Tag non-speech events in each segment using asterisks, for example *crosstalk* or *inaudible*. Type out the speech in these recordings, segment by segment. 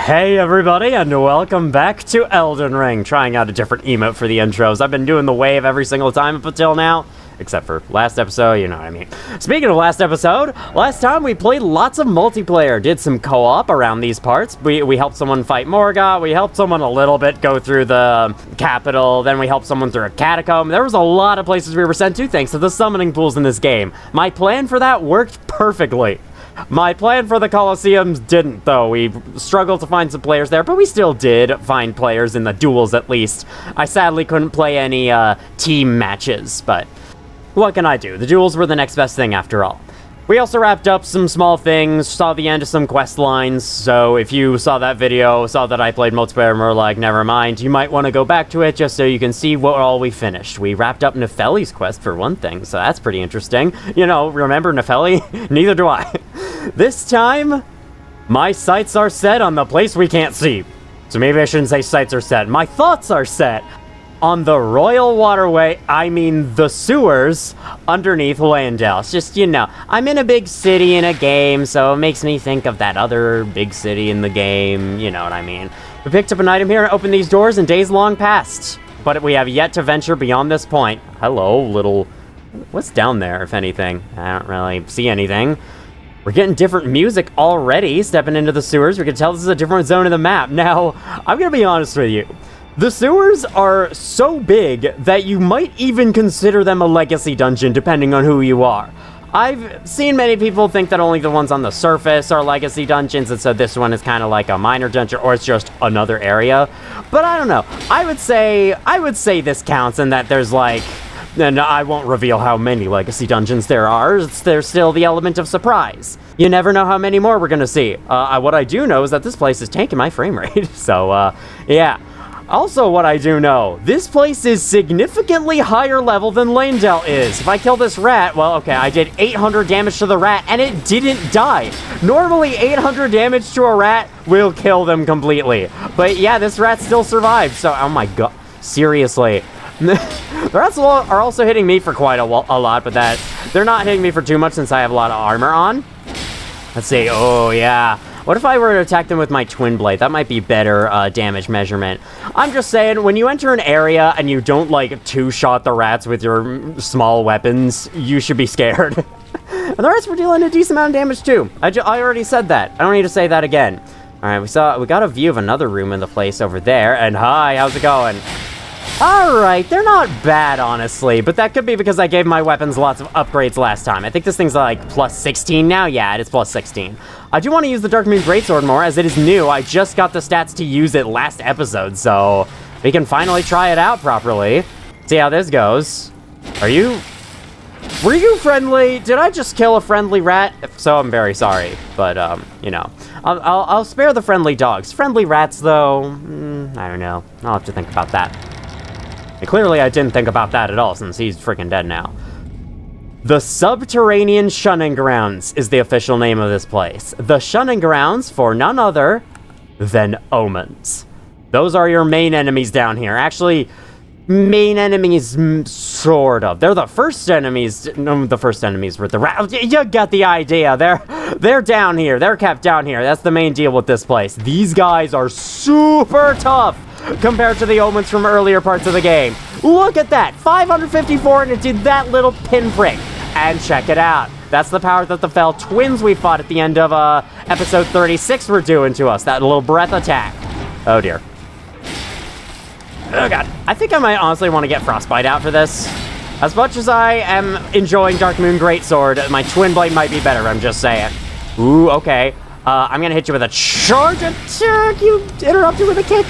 Hey everybody, and welcome back to Elden Ring. Trying out a different emote for the intros. I've been doing the wave every single time up until now. Except for last episode, you know what I mean. Speaking of last episode, last time we played lots of multiplayer, did some co-op around these parts. We, we helped someone fight Morgott, we helped someone a little bit go through the capital, then we helped someone through a catacomb. There was a lot of places we were sent to thanks to the summoning pools in this game. My plan for that worked perfectly. My plan for the Colosseums didn't, though. We struggled to find some players there, but we still did find players in the duels, at least. I sadly couldn't play any uh, team matches, but what can I do? The duels were the next best thing, after all. We also wrapped up some small things, saw the end of some quest lines, so if you saw that video, saw that I played multiplayer like, never mind, you might want to go back to it just so you can see what all we finished. We wrapped up Nefeli's quest for one thing, so that's pretty interesting. You know, remember Nefeli? *laughs* Neither do I. *laughs* this time, my sights are set on the place we can't see. So maybe I shouldn't say sights are set. My thoughts are set on the Royal Waterway, I mean the sewers underneath Leyndell. It's just, you know, I'm in a big city in a game, so it makes me think of that other big city in the game, you know what I mean. We picked up an item here and opened these doors and days long passed, but we have yet to venture beyond this point. Hello, little... What's down there, if anything? I don't really see anything. We're getting different music already, stepping into the sewers. We can tell this is a different zone of the map. Now, I'm gonna be honest with you. The sewers are so big that you might even consider them a legacy dungeon depending on who you are. I've seen many people think that only the ones on the surface are legacy dungeons, and so this one is kind of like a minor dungeon, or it's just another area. But I don't know. I would say I would say this counts, and that there's like, and I won't reveal how many legacy dungeons there are. There's still the element of surprise. You never know how many more we're gonna see. Uh, what I do know is that this place is tanking my frame rate. *laughs* so uh, yeah. Also, what I do know, this place is significantly higher level than Leyndell is. If I kill this rat, well, okay, I did 800 damage to the rat, and it didn't die. Normally, 800 damage to a rat will kill them completely. But yeah, this rat still survived, so, oh my god, seriously. *laughs* the rats are also hitting me for quite a, a lot, but that they're not hitting me for too much since I have a lot of armor on. Let's see, oh yeah. What if I were to attack them with my Twin Blade? That might be better uh, damage measurement. I'm just saying, when you enter an area and you don't, like, two-shot the rats with your small weapons, you should be scared. *laughs* and the rats were dealing a decent amount of damage, too. I, I already said that. I don't need to say that again. All right, we saw we got a view of another room in the place over there. And hi, how's it going? Alright, they're not bad, honestly, but that could be because I gave my weapons lots of upgrades last time. I think this thing's like plus 16 now. Yeah, it is plus 16. I do want to use the Darkmoon Greatsword more, as it is new. I just got the stats to use it last episode, so we can finally try it out properly. See how this goes. Are you... Were you friendly? Did I just kill a friendly rat? If so, I'm very sorry, but, um, you know. I'll, I'll, I'll spare the friendly dogs. Friendly rats, though, mm, I don't know. I'll have to think about that. And clearly I didn't think about that at all since he's freaking dead now. The Subterranean Shunning Grounds is the official name of this place. The Shunning Grounds for none other than Omens. Those are your main enemies down here. Actually, main enemies, mm, sort of. They're the first enemies. No, the first enemies were the rat. You got the idea. They're they're down here. They're kept down here. That's the main deal with this place. These guys are super tough compared to the omens from earlier parts of the game. Look at that, 554 and it did that little pinprick. And check it out. That's the power that the Fell Twins we fought at the end of uh, episode 36 were doing to us. That little breath attack. Oh dear. Oh god. I think I might honestly want to get Frostbite out for this. As much as I am enjoying Darkmoon Greatsword, my Twin Blade might be better, I'm just saying. Ooh, okay. Uh, I'm gonna hit you with a charge attack. You interrupted with a kick.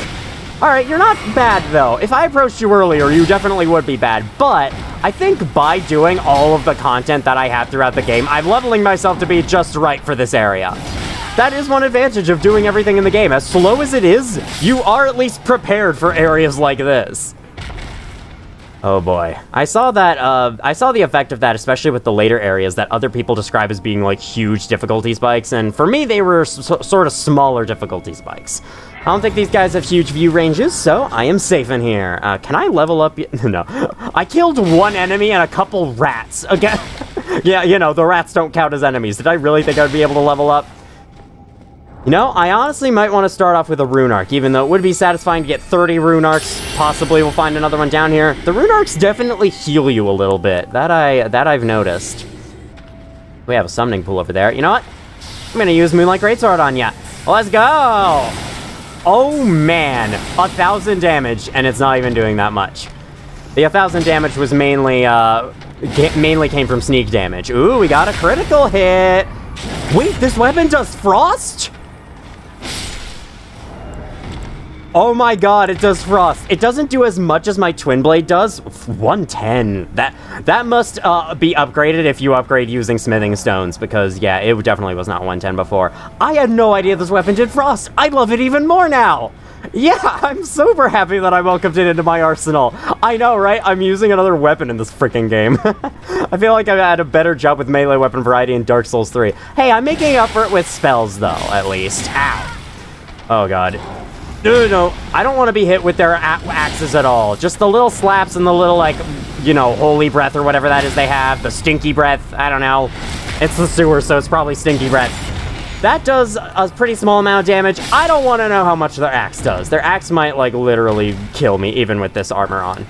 Alright, you're not bad, though. If I approached you earlier, you definitely would be bad. But I think by doing all of the content that I have throughout the game, I'm leveling myself to be just right for this area. That is one advantage of doing everything in the game. As slow as it is, you are at least prepared for areas like this. Oh boy. I saw that, uh, I saw the effect of that, especially with the later areas that other people describe as being like huge difficulty spikes, and for me, they were sort of smaller difficulty spikes. I don't think these guys have huge view ranges, so I am safe in here. Uh, can I level up? *laughs* no. I killed one enemy and a couple rats. Again, *laughs* yeah, you know, the rats don't count as enemies. Did I really think I'd be able to level up? You know, I honestly might want to start off with a rune arc, even though it would be satisfying to get 30 rune arcs. Possibly we'll find another one down here. The rune arcs definitely heal you a little bit. That I that I've noticed. We have a summoning pool over there. You know what? I'm gonna use Moonlight Greatsword on ya. Let's go! Oh man, a thousand damage, and it's not even doing that much. The a 1,000 damage was mainly, uh, mainly came from sneak damage. Ooh, we got a critical hit! Wait, this weapon does frost? Oh my god, it does frost. It doesn't do as much as my twin blade does. 110. That that must uh, be upgraded if you upgrade using smithing stones, because yeah, it definitely was not 110 before. I had no idea this weapon did frost. I love it even more now. Yeah, *laughs* I'm super happy that I welcomed it into my arsenal. I know, right? I'm using another weapon in this freaking game. *laughs* I feel like I've had a better job with melee weapon variety in Dark Souls 3. Hey, I'm making up for it with spells, though, at least. Ow. Oh, God. No, no. I don't want to be hit with their axes at all. Just the little slaps and the little, like, you know, holy breath or whatever that is they have. The stinky breath. I don't know. It's the sewer, so it's probably stinky breath. That does a pretty small amount of damage. I don't want to know how much their axe does. Their axe might, like, literally kill me, even with this armor on.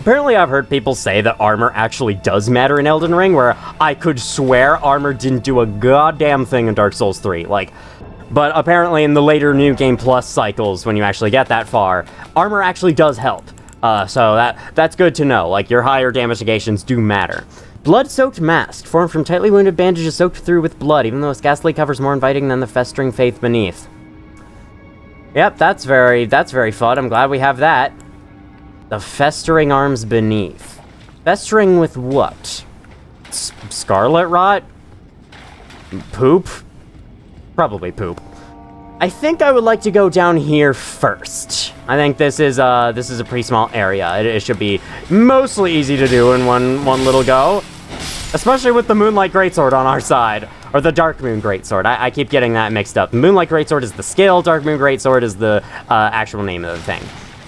Apparently, I've heard people say that armor actually does matter in Elden Ring, where I could swear armor didn't do a goddamn thing in Dark Souls 3. Like, but apparently in the later New Game Plus cycles, when you actually get that far, armor actually does help. Uh, so that that's good to know. Like, your higher damage negations do matter. Blood-soaked mask, formed from tightly wounded bandages soaked through with blood, even though its ghastly cover's more inviting than the festering faith beneath. Yep, that's very, that's very fun. I'm glad we have that. The festering arms beneath. Festering with what? S scarlet rot? Poop? Probably poop. I think I would like to go down here first. I think this is uh this is a pretty small area. It, it, should be mostly easy to do in one one little go, especially with the Moonlight Greatsword on our side or the Dark Moon Greatsword. I, I keep getting that mixed up. Moonlight Greatsword is the skill. Dark Moon Greatsword is the uh, actual name of the thing.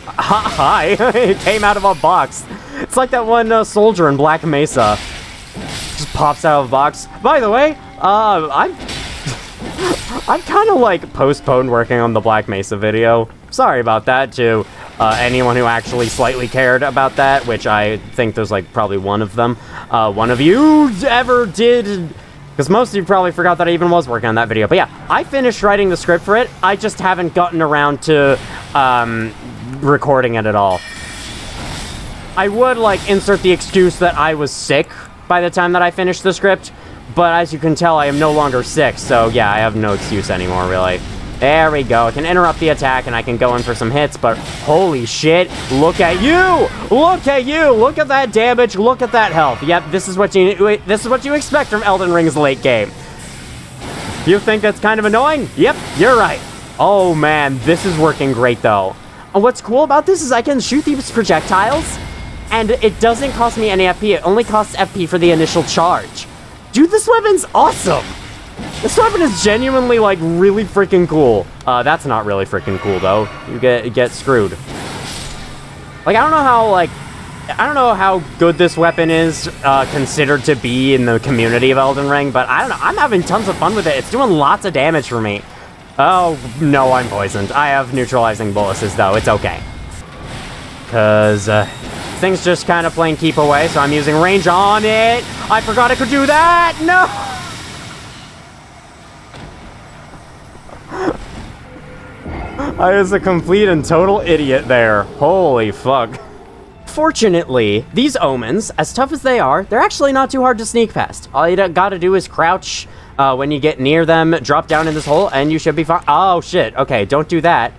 Hi, *laughs* it came out of a box. It's like that one uh, soldier in Black Mesa. Just pops out of a box. By the way, uh, I'm I've kind of like postponed working on the Black Mesa video. Sorry about that to uh, anyone who actually slightly cared about that, which I think there's like probably one of them. Uh, one of you ever did, because most of you probably forgot that I even was working on that video. But yeah, I finished writing the script for it. I just haven't gotten around to um, recording it at all. I would like insert the excuse that I was sick by the time that I finished the script, but as you can tell, I am no longer sick, so yeah, I have no excuse anymore, really. There we go. I can interrupt the attack and I can go in for some hits, but holy shit, look at you! Look at you! Look at that damage, look at that health. Yep, this is what you this is what you expect from Elden Ring's late game. You think that's kind of annoying? Yep, you're right. Oh man, this is working great though. And what's cool about this is I can shoot these projectiles, and it doesn't cost me any FP, it only costs FP for the initial charge. Dude, this weapon's awesome! This weapon is genuinely, like, really freaking cool. Uh, that's not really freaking cool, though. You get, get screwed. Like, I don't know how, like, I don't know how good this weapon is uh, considered to be in the community of Elden Ring, but I don't know. I'm having tons of fun with it. It's doing lots of damage for me. Oh, no, I'm poisoned. I have neutralizing boluses, though. It's okay. Because, uh, thing's just kind of playing keep away, so I'm using range on it. I forgot I could do that. No. *laughs* I was a complete and total idiot there. Holy fuck. Fortunately, these omens, as tough as they are, they're actually not too hard to sneak past. All you gotta do is crouch uh, when you get near them, drop down in this hole, and you should be fine. Oh, shit. Okay, don't do that.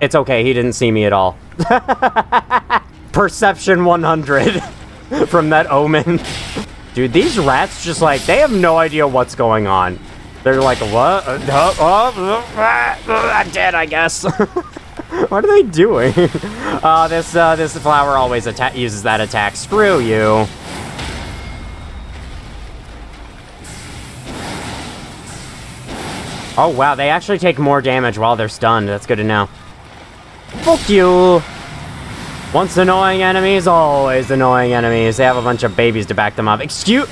It's okay, he didn't see me at all. *laughs* Perception 100 *laughs* from that omen. Dude, these rats just like, they have no idea what's going on. They're like, what? Uh, oh, oh, I'm dead, I guess. *laughs* what are they doing? *laughs* uh, this, uh, this flower always uses that attack. Screw you. Oh, wow, they actually take more damage while they're stunned. That's good to know. Fuck you! Once annoying enemies, always annoying enemies. They have a bunch of babies to back them up. Excuse...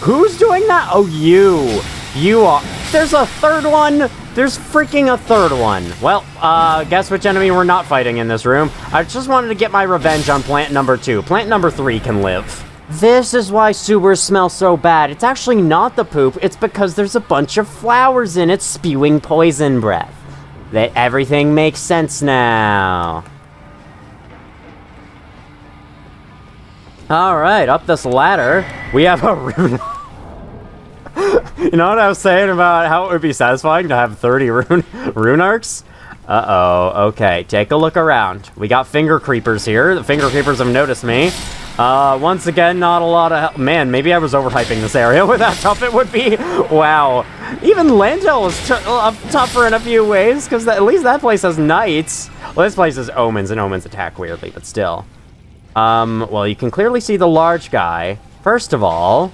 Who's doing that? Oh, you. You are... there's a third one! There's freaking a third one. Well, uh, guess which enemy we're not fighting in this room. I just wanted to get my revenge on plant number two. Plant number three can live. This is why sewers smell so bad. It's actually not the poop, it's because there's a bunch of flowers in it spewing poison breath. That everything makes sense now. Alright, up this ladder, we have a rune. *laughs* you know what I was saying about how it would be satisfying to have 30 rune, *laughs* rune arcs? Uh-oh, okay, take a look around. We got finger creepers here. The finger creepers have noticed me. Uh, once again, not a lot of Man, maybe I was overhyping this area *laughs* with how tough it would be. Wow. Even Leyndell is uh, tougher in a few ways, because at least that place has knights. Well, this place has omens, and omens attack weirdly, but still. Um, well, you can clearly see the large guy. First of all,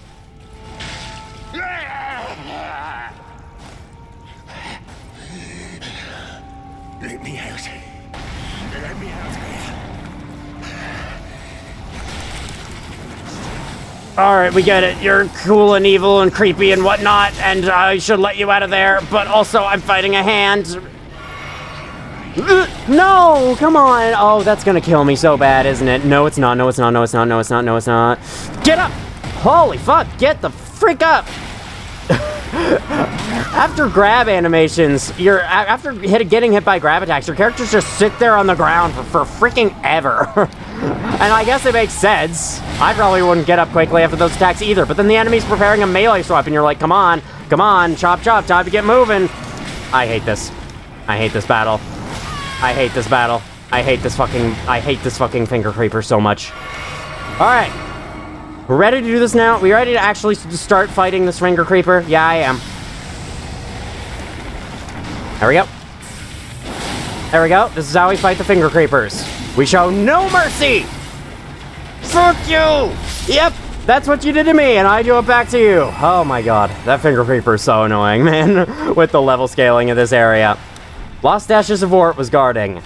Alright, we get it. You're cool and evil and creepy and whatnot, and I should let you out of there, but also I'm fighting a hand. No, come on. Oh, that's gonna kill me so bad, isn't it? No, it's not. No, it's not. No, it's not. No, it's not. No, it's not. Get up! Holy fuck, get the freak up! *laughs* after grab animations, you're after hit, getting hit by grab attacks, your characters just sit there on the ground for, for freaking ever. *laughs* and I guess it makes sense. I probably wouldn't get up quickly after those attacks either, but then the enemy's preparing a melee swap, and you're like, come on, come on, chop chop, time to get moving. I hate this. I hate this battle. I hate this battle. I hate this fucking, I hate this fucking finger creeper so much. Alright. We're ready to do this now? We ready to actually start fighting this finger creeper? Yeah, I am. There we go. There we go. This is how we fight the finger creepers. We show no mercy! Fuck you! Yep, that's what you did to me, and I do it back to you. Oh my god, that finger creeper is so annoying, *laughs* man, with the level scaling of this area. Lost Ashes of War was guarding.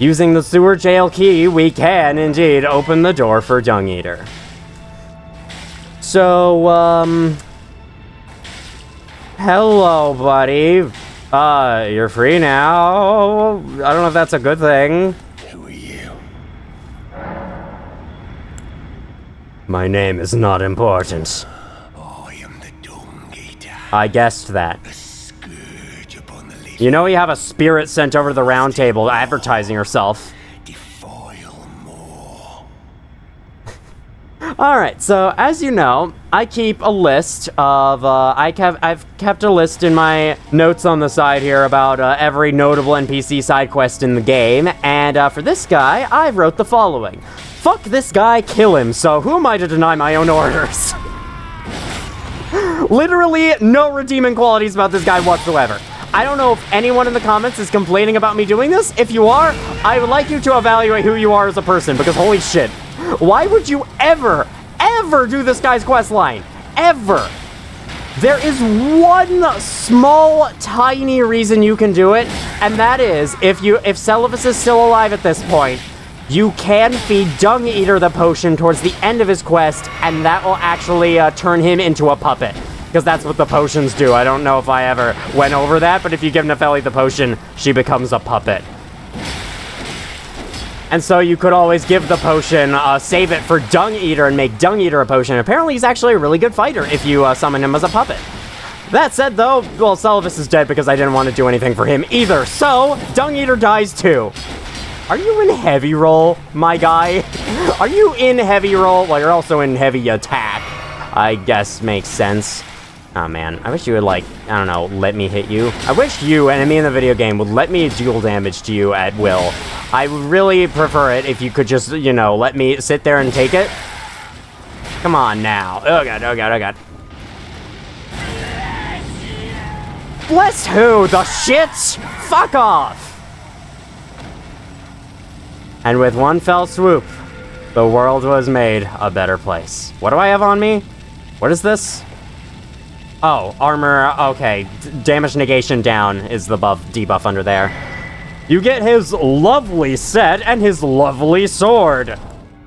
Using the sewer jail key, we can indeed open the door for Dung Eater. So, um... Hello, buddy. Uh, you're free now. I don't know if that's a good thing. Who are you? My name is not important. I am the Dung Eater. I guessed that. You know you have a spirit sent over to the round table advertising herself. *laughs* Alright, so as you know, I keep a list of, uh, I have, I've kept a list in my notes on the side here about uh, every notable NPC side quest in the game, and uh, for this guy, I wrote the following. Fuck this guy, kill him, so who am I to deny my own orders? *laughs* Literally no redeeming qualities about this guy whatsoever. I don't know if anyone in the comments is complaining about me doing this. If you are, I would like you to evaluate who you are as a person, because holy shit. Why would you ever, ever do this guy's quest line? Ever. There is one small, tiny reason you can do it, and that is if you if Seluvis is still alive at this point, you can feed Dung Eater the potion towards the end of his quest, and that will actually uh, turn him into a puppet. Because that's what the potions do. I don't know if I ever went over that, but if you give Nefeli the potion, she becomes a puppet. And so you could always give the potion, uh, save it for Dung Eater and make Dung Eater a potion. Apparently he's actually a really good fighter if you uh, summon him as a puppet. That said, though, well, Seluvis is dead because I didn't want to do anything for him either. So, Dung Eater dies too. Are you in heavy roll, my guy? *laughs* Are you in heavy roll? Well, you're also in heavy attack. I guess makes sense. Oh man, I wish you would like, I don't know, let me hit you. I wish you, enemy in the video game, would let me deal damage to you at will. I would really prefer it if you could just, you know, let me sit there and take it. Come on now. Oh god, oh god, oh god. Bless who? The shits? Fuck off! And with one fell swoop, the world was made a better place. What do I have on me? What is this? Oh, armor, okay. D damage negation down is the buff, debuff under there. You get his lovely set and his lovely sword.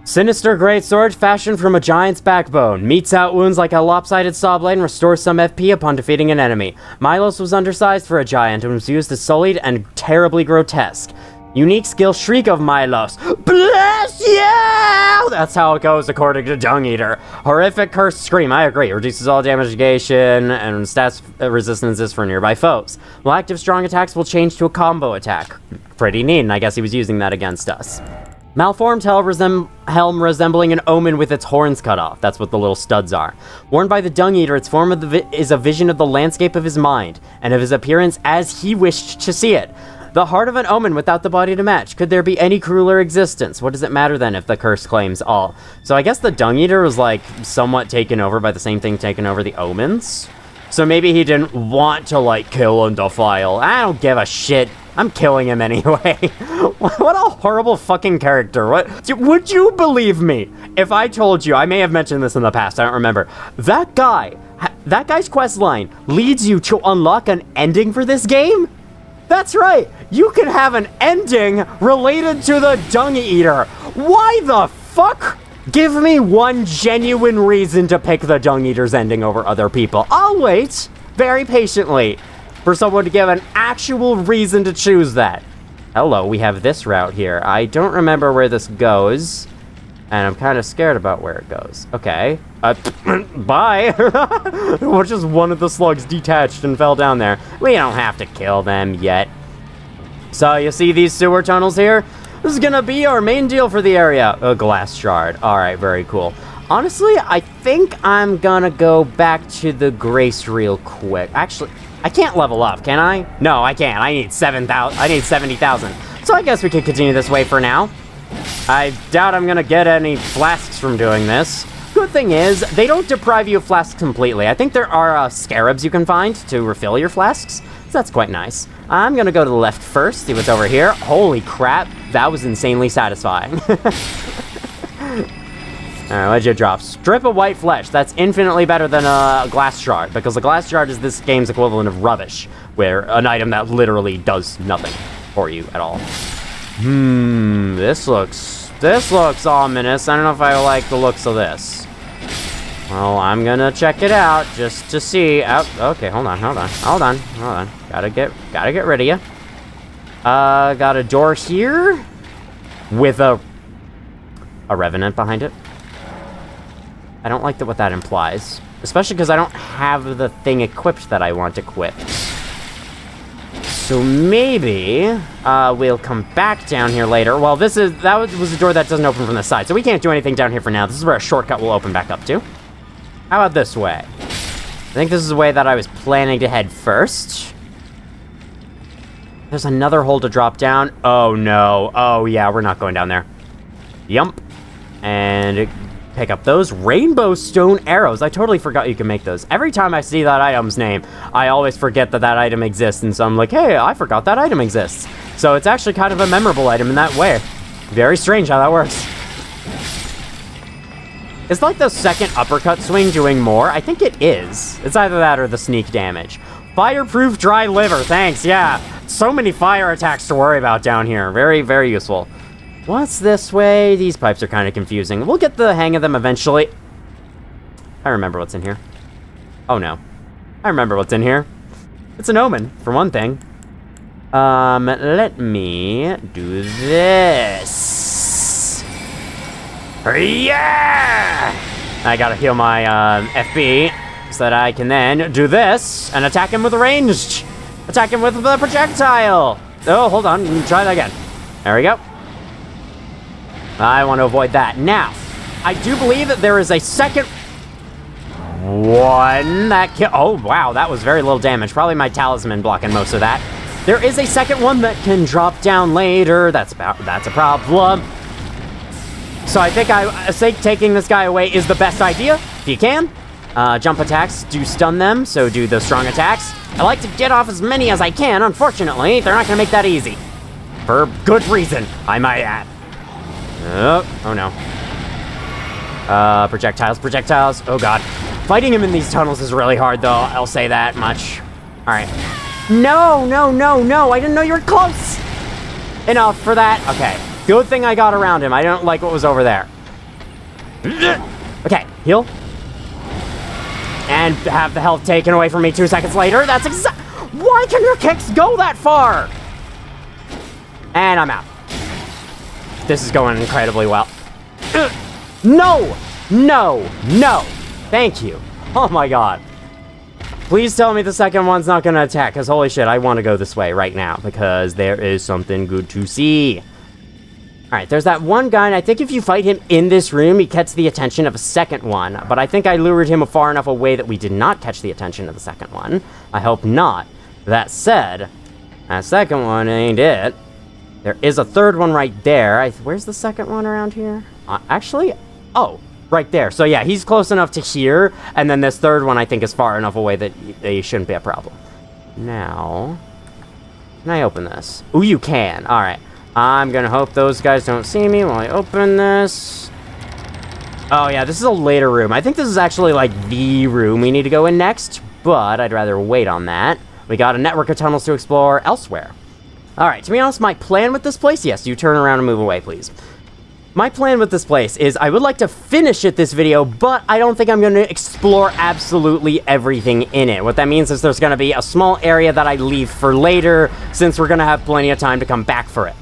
Sinister great sword fashioned from a giant's backbone. Meets out wounds like a lopsided saw blade and restores some FP upon defeating an enemy. Milos was undersized for a giant and was used as sullied and terribly grotesque. Unique skill Shriek of Milos. Bless you! That's how it goes according to Dung Eater. Horrific Cursed Scream, I agree. Reduces all damage negation and stats uh, resistances for nearby foes. While active strong attacks will change to a combo attack. Pretty neat, and I guess he was using that against us. Malformed resem helm resembling an omen with its horns cut off. That's what the little studs are. Worn by the Dung Eater, its form is a vision of the landscape of his mind, and of his appearance as he wished to see it. The heart of an omen without the body to match. Could there be any crueler existence? What does it matter then if the curse claims all? So I guess the Dung Eater was like somewhat taken over by the same thing taken over the omens. So maybe he didn't want to like kill and defile. I don't give a shit. I'm killing him *laughs* anyway. *laughs* what a horrible fucking character. What? Would you believe me if I told you, I may have mentioned this in the past, I don't remember. That guy, that guy's quest line leads you to unlock an ending for this game? That's right, you can have an ending related to the Dung Eater. Why the fuck? Give me one genuine reason to pick the Dung Eater's ending over other people. I'll wait very patiently for someone to give an actual reason to choose that. Hello, we have this route here. I don't remember where this goes, and I'm kind of scared about where it goes. Okay. Uh, *clears throat* bye! *laughs* Which is one of the slugs detached and fell down there. We don't have to kill them yet. So, you see these sewer tunnels here? This is gonna be our main deal for the area. A glass shard. Alright, very cool. Honestly, I think I'm gonna go back to the Grace real quick. Actually, I can't level up, can I? No, I can't. I need 7,000. I need 70,000. So I guess we could continue this way for now. I doubt I'm gonna get any flasks from doing this. Good thing is, they don't deprive you of flasks completely. I think there are uh, scarabs you can find to refill your flasks, so that's quite nice. I'm gonna go to the left first, see what's over here. Holy crap, that was insanely satisfying. *laughs* Alright, what'd you drop? Strip of white flesh. That's infinitely better than a glass shard, because a glass shard is this game's equivalent of rubbish, where an item that literally does nothing for you at all. Hmm, this looks... This looks ominous. I don't know if I like the looks of this. Well, I'm gonna check it out, just to see. Oh, okay, hold on, hold on, hold on, hold on. Gotta get, gotta get rid of you. Uh, got a door here with a a revenant behind it. I don't like that what that implies. Especially because I don't have the thing equipped that I want equipped. So maybe uh, we'll come back down here later. Well, this is that was, was a door that doesn't open from the side, so we can't do anything down here for now. This is where a shortcut will open back up to. How about this way? I think this is the way that I was planning to head first. There's another hole to drop down. Oh, no. Oh, yeah, we're not going down there. Yump. And pick up those rainbow stone arrows. I totally forgot you can make those. Every time I see that item's name, I always forget that that item exists, and so I'm like, hey, I forgot that item exists. So it's actually kind of a memorable item in that way. Very strange how that works. Is like the second uppercut swing doing more? I think it is. It's either that or the sneak damage. Fireproof dry liver, thanks, yeah. So many fire attacks to worry about down here. Very, very useful. What's this way? These pipes are kind of confusing. We'll get the hang of them eventually. I remember what's in here. Oh no. I remember what's in here. It's an omen, for one thing. Um, let me do this. Yeah! I gotta heal my uh, FP so that I can then do this and attack him with a ranged. Attack him with the projectile. Oh, hold on. Try that again. There we go. I want to avoid that. Now, I do believe that there is a second one that can... Oh, wow. That was very little damage. Probably my talisman blocking most of that. There is a second one that can drop down later. That's about... That's a problem. So I think I, I think taking this guy away is the best idea, if you can. Uh, jump attacks do stun them, so do the strong attacks. I like to get off as many as I can. Unfortunately, they're not going to make that easy. For good reason, I might add. Oh, oh no. Uh, projectiles, projectiles. Oh god. Fighting him in these tunnels is really hard, though. I'll say that much. All right. No, no, no, no. I didn't know you were close enough for that. Okay. Good thing I got around him. I don't like what was over there. Okay, heal. And have the health taken away from me two seconds later. That's exact. Why can your kicks go that far? And I'm out. This is going incredibly well. No! No! No! Thank you. Oh my god. Please tell me the second one's not gonna attack, because holy shit, I want to go this way right now, because there is something good to see. Alright, there's that one guy, and I think if you fight him in this room, he gets the attention of a second one. But I think I lured him far enough away that we did not catch the attention of the second one. I hope not. That said, that second one ain't it. There is a third one right there. I, where's the second one around here? Uh, actually, oh, right there. So yeah, he's close enough to here, and then this third one I think is far enough away that they shouldn't be a problem. Now, can I open this? Ooh, you can. All right. I'm gonna hope those guys don't see me while I open this. Oh yeah, this is a later room. I think this is actually like the room we need to go in next, but I'd rather wait on that. We got a network of tunnels to explore elsewhere. Alright, to be honest, my plan with this place, yes, you turn around and move away, please. My plan with this place is I would like to finish it this video, but I don't think I'm going to explore absolutely everything in it. What that means is there's going to be a small area that I leave for later, since we're going to have plenty of time to come back for it.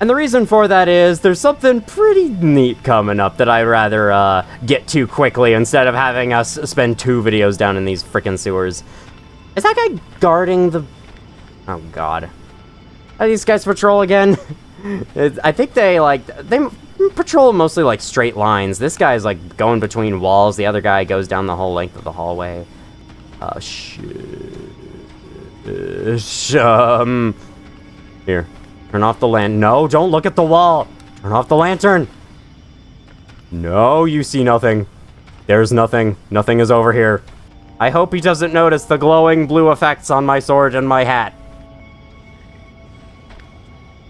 And the reason for that is there's something pretty neat coming up that I'd rather uh, get to quickly instead of having us spend two videos down in these freaking sewers. Is that guy guarding the... Oh, God. Are these guys patrol again? *laughs* I think they, like, they patrol mostly, like, straight lines. This guy's, like, going between walls. The other guy goes down the whole length of the hallway. Oh, shit. Um, here. Turn off the lantern. No, don't look at the wall. Turn off the lantern. No, you see nothing. There's nothing. Nothing is over here. I hope he doesn't notice the glowing blue effects on my sword and my hat.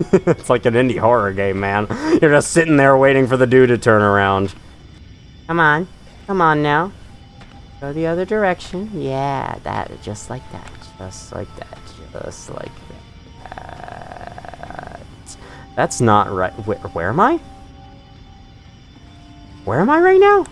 *laughs* it's like an indie horror game, man. You're just sitting there waiting for the dude to turn around. Come on. Come on now. Go the other direction. Yeah, that, just like that. Just like that. Just like that. That's not right. Where, where am I? Where am I right now?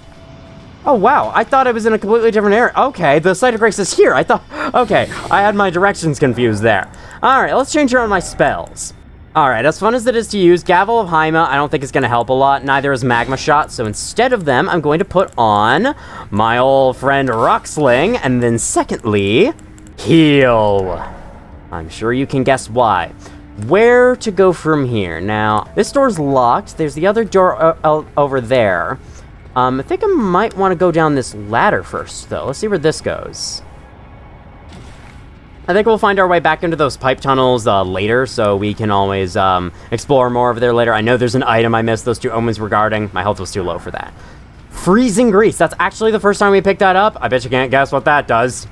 Oh, wow. I thought I was in a completely different area. Okay, the Site of Grace is here. I thought... Okay, I had my directions confused there. Alright, let's change around my spells. Alright, as fun as it is to use, Gavel of Haima I don't think is going to help a lot. Neither is Magma Shot, so instead of them, I'm going to put on my old friend Rock Sling, and then secondly, Heal. I'm sure you can guess why. Where to go from here? Now, this door's locked. There's the other door uh, over there. Um, I think I might want to go down this ladder first, though. Let's see where this goes. I think we'll find our way back into those pipe tunnels uh, later, so we can always um, explore more over there later. I know there's an item I missed those two omens regarding. My health was too low for that. Freezing grease. That's actually the first time we picked that up. I bet you can't guess what that does.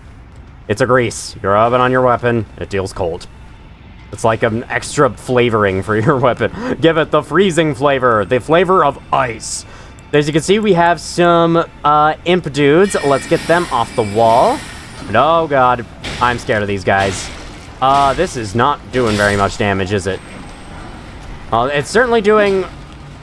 It's a grease. You rub it on your weapon. It deals cold. It's like an extra flavoring for *laughs* your weapon. Give it the freezing flavor. The flavor of ice. As you can see, we have some uh, imp dudes. Let's get them off the wall. Oh god, I'm scared of these guys. Uh, this is not doing very much damage, is it? Well, it's certainly doing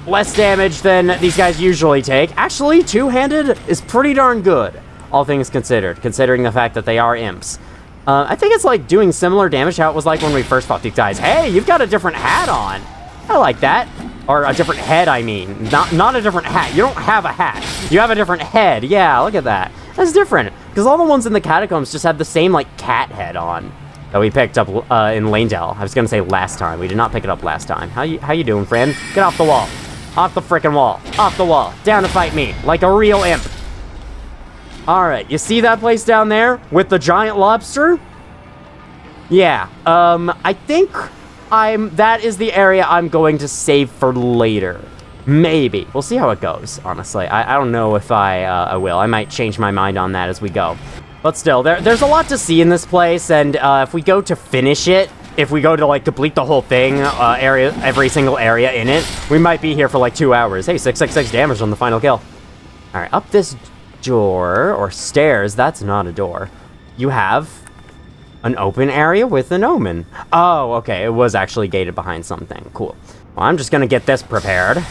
less damage than these guys usually take. Actually, two-handed is pretty darn good, all things considered, considering the fact that they are imps. Uh, I think it's like doing similar damage how it was like when we first fought these guys. Hey, you've got a different hat on. I like that. Or a different head, I mean. Not, not a different hat. You don't have a hat. You have a different head. Yeah, look at that. That's different. Because all the ones in the catacombs just had the same, like, cat head on that we picked up uh, in Leyndell. I was going to say last time. We did not pick it up last time. How you, how you doing, friend? Get off the wall. Off the freaking wall. Off the wall. Down to fight me. Like a real imp. Alright, you see that place down there? With the giant lobster? Yeah, um, I think I'm, that is the area I'm going to save for later. Maybe. We'll see how it goes, honestly. I, I don't know if I, uh, I will. I might change my mind on that as we go. But still, there, there's a lot to see in this place, and uh, if we go to finish it, if we go to, like, complete the whole thing, uh, area, every single area in it, we might be here for, like, two hours. Hey, 666 damage on the final kill. Alright, up this door, or stairs, that's not a door. You have an open area with an omen. Oh, okay, it was actually gated behind something. Cool. Well, I'm just gonna get this prepared.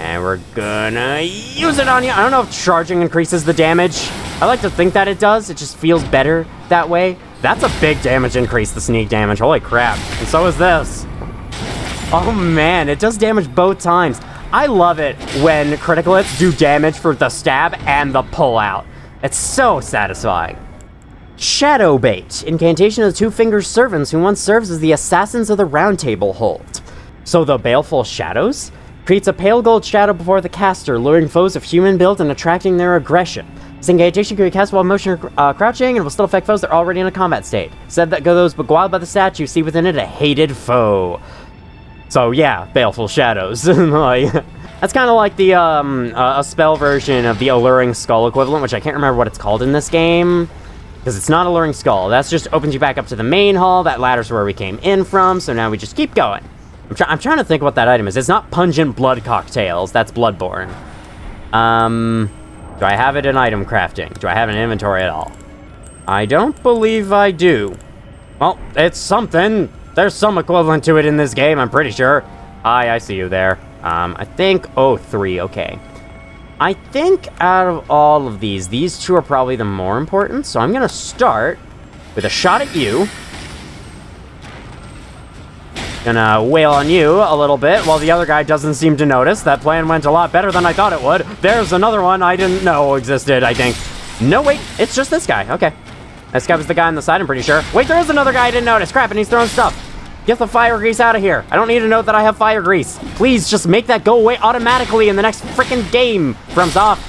And we're gonna use it on you. I don't know if charging increases the damage. I like to think that it does. It just feels better that way. That's a big damage increase, the sneak damage. Holy crap. And so is this. Oh man, it does damage both times. I love it when critical hits do damage for the stab and the pull out. It's so satisfying. Shadow Bait, incantation of the Two Fingers Servants, who once serves as the assassins of the Round Table hold. So the Baleful Shadows? Creates a pale gold shadow before the caster, luring foes of human build and attracting their aggression. This incantation can be cast while motion uh, crouching and will still affect foes that are already in a combat state. Said that go those beguiled by the statue see within it a hated foe. So yeah, Baleful Shadows. *laughs* that's kind of like the um, uh, a spell version of the Alluring Skull equivalent, which I can't remember what it's called in this game. Because it's not Alluring Skull. That's just opens you back up to the main hall. That ladder's where we came in from, so now we just keep going. I'm, try I'm trying to think what that item is. It's not Pungent Blood Cocktails. That's Bloodborne. Um, do I have it in item crafting? Do I have an inventory at all? I don't believe I do. Well, it's something. There's some equivalent to it in this game, I'm pretty sure. Hi, I see you there. Um, I think, oh, three, okay. I think out of all of these, these two are probably the more important, so I'm gonna start with a shot at you. Gonna wail on you a little bit while the other guy doesn't seem to notice. That plan went a lot better than I thought it would. There's another one I didn't know existed, I think. No, wait, it's just this guy. Okay. This guy was the guy on the side, I'm pretty sure. Wait, there is another guy I didn't notice. Crap, and he's throwing stuff. Get the fire grease out of here. I don't need to know that I have fire grease. Please, just make that go away automatically in the next freaking game. FromSoft.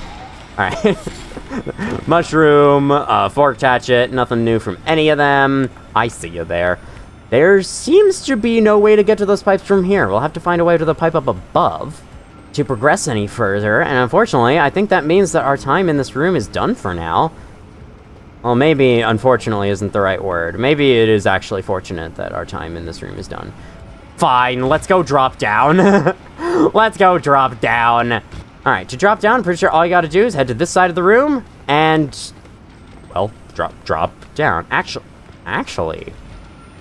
All right. *laughs* Mushroom, uh, fork hatchet, nothing new from any of them. I see you there. There seems to be no way to get to those pipes from here. We'll have to find a way to the pipe up above to progress any further, and unfortunately, I think that means that our time in this room is done for now. Well, maybe unfortunately isn't the right word. Maybe it is actually fortunate that our time in this room is done. Fine, let's go drop down. *laughs* let's go drop down. All right, to drop down, pretty sure all you gotta do is head to this side of the room and, well, drop, drop down. Actually, actually,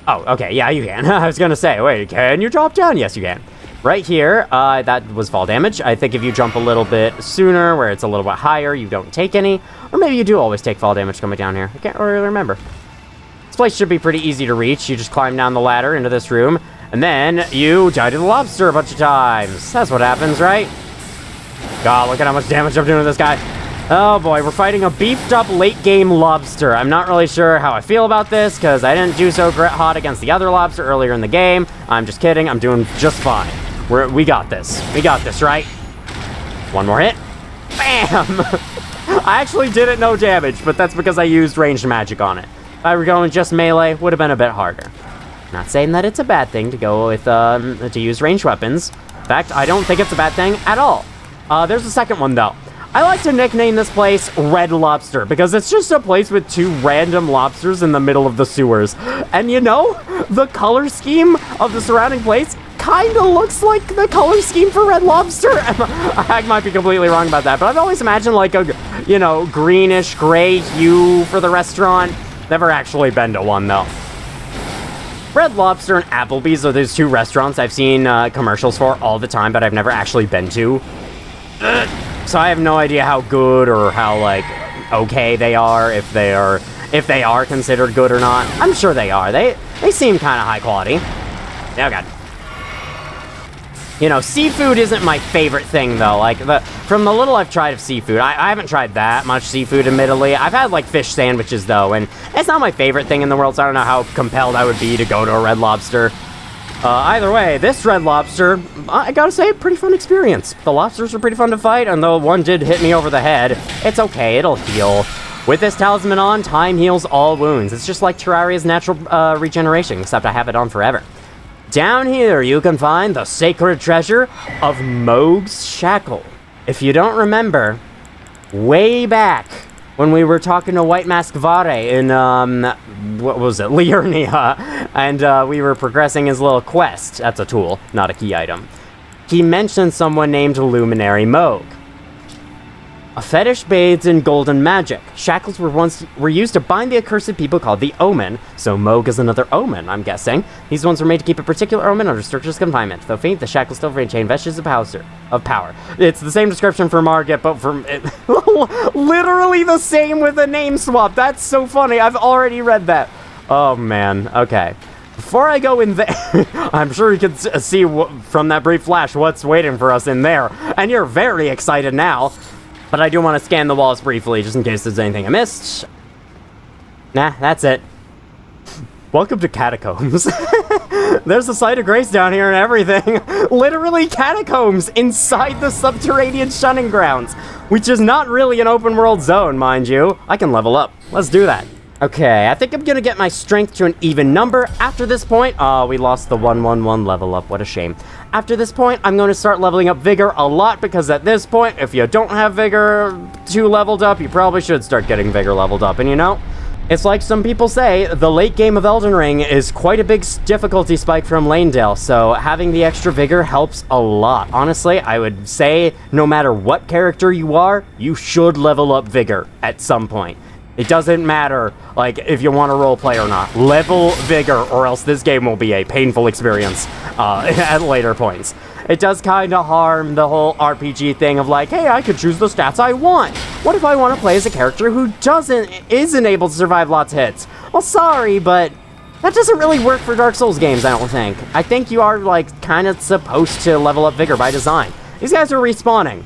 Oh, okay, yeah, you can. *laughs* I was gonna say, wait, can you drop down? Yes, you can. Right here, uh, that was fall damage. I think if you jump a little bit sooner, where it's a little bit higher, you don't take any. Or maybe you do always take fall damage coming down here. I can't really remember. This place should be pretty easy to reach. You just climb down the ladder into this room, and then you die to the lobster a bunch of times. That's what happens, right? God, look at how much damage I'm doing to this guy. Oh boy, we're fighting a beefed up late game lobster. I'm not really sure how I feel about this because I didn't do so hot against the other lobster earlier in the game. I'm just kidding. I'm doing just fine. We're, we got this. We got this, right? One more hit. Bam! *laughs* I actually did it no damage, but that's because I used ranged magic on it. If I were going just melee, would have been a bit harder. Not saying that it's a bad thing to go with, um, to use ranged weapons. In fact, I don't think it's a bad thing at all. Uh, there's a second one, though. I like to nickname this place Red Lobster because it's just a place with two random lobsters in the middle of the sewers. And you know, the color scheme of the surrounding place kind of looks like the color scheme for Red Lobster. *laughs* I might be completely wrong about that, but I've always imagined like a, you know, greenish gray hue for the restaurant. Never actually been to one though. Red Lobster and Applebee's are those two restaurants I've seen uh, commercials for all the time, but I've never actually been to. So I have no idea how good or how, like, okay they are, if they are, if they are considered good or not. I'm sure they are. They, they seem kind of high quality. Oh, God. You know, seafood isn't my favorite thing, though. Like, the from the little I've tried of seafood, I, I haven't tried that much seafood, admittedly. I've had, like, fish sandwiches, though, and it's not my favorite thing in the world, so I don't know how compelled I would be to go to a Red Lobster. Uh, either way, this Red Lobster, I gotta say, pretty fun experience. The lobsters were pretty fun to fight, and though one did hit me over the head, it's okay, it'll heal. With this talisman on, time heals all wounds. It's just like Terraria's natural uh, regeneration, except I have it on forever. Down here, you can find the sacred treasure of Mohg's Shackle. If you don't remember, way back when we were talking to White Mask Vare in, um, what was it, *laughs* Liurnia, and uh, we were progressing his little quest. That's a tool, not a key item. He mentioned someone named Luminary Mohg. A fetish bathed in golden magic. Shackles were once were used to bind the accursed people called the Omen, so Mohg is another Omen, I'm guessing. These ones were made to keep a particular Omen under strictest confinement. Though faint, the shackles still retain vestiges of power, of power. It's the same description for Margit, but it, *laughs* literally the same with a name swap. That's so funny. I've already read that. Oh man. Okay. Before I go in there, *laughs* I'm sure you can see from that brief flash what's waiting for us in there, and you're very excited now. But I do want to scan the walls briefly, just in case there's anything I missed. Nah, that's it. Welcome to Catacombs. *laughs* There's a site of grace down here and everything. *laughs* Literally catacombs inside the subterranean shunning grounds, which is not really an open world zone, mind you. I can level up. Let's do that. Okay, I think I'm gonna get my strength to an even number. After this point, oh, we lost the 111 level up, what a shame. After this point, I'm going to start leveling up Vigor a lot, because at this point, if you don't have Vigor 2 leveled up, you probably should start getting Vigor leveled up, and you know, it's like some people say, the late game of Elden Ring is quite a big difficulty spike from Leyndell, so having the extra vigor helps a lot. Honestly, I would say no matter what character you are, you should level up vigor at some point. It doesn't matter, like, if you want to roleplay or not. Level vigor, or else this game will be a painful experience uh, *laughs* at later points it does kind of harm the whole RPG thing of like, hey, I could choose the stats I want. What if I want to play as a character who doesn't, isn't able to survive lots of hits? Well, sorry, but that doesn't really work for Dark Souls games, I don't think. I think you are, like, kind of supposed to level up Vigor by design. These guys are respawning.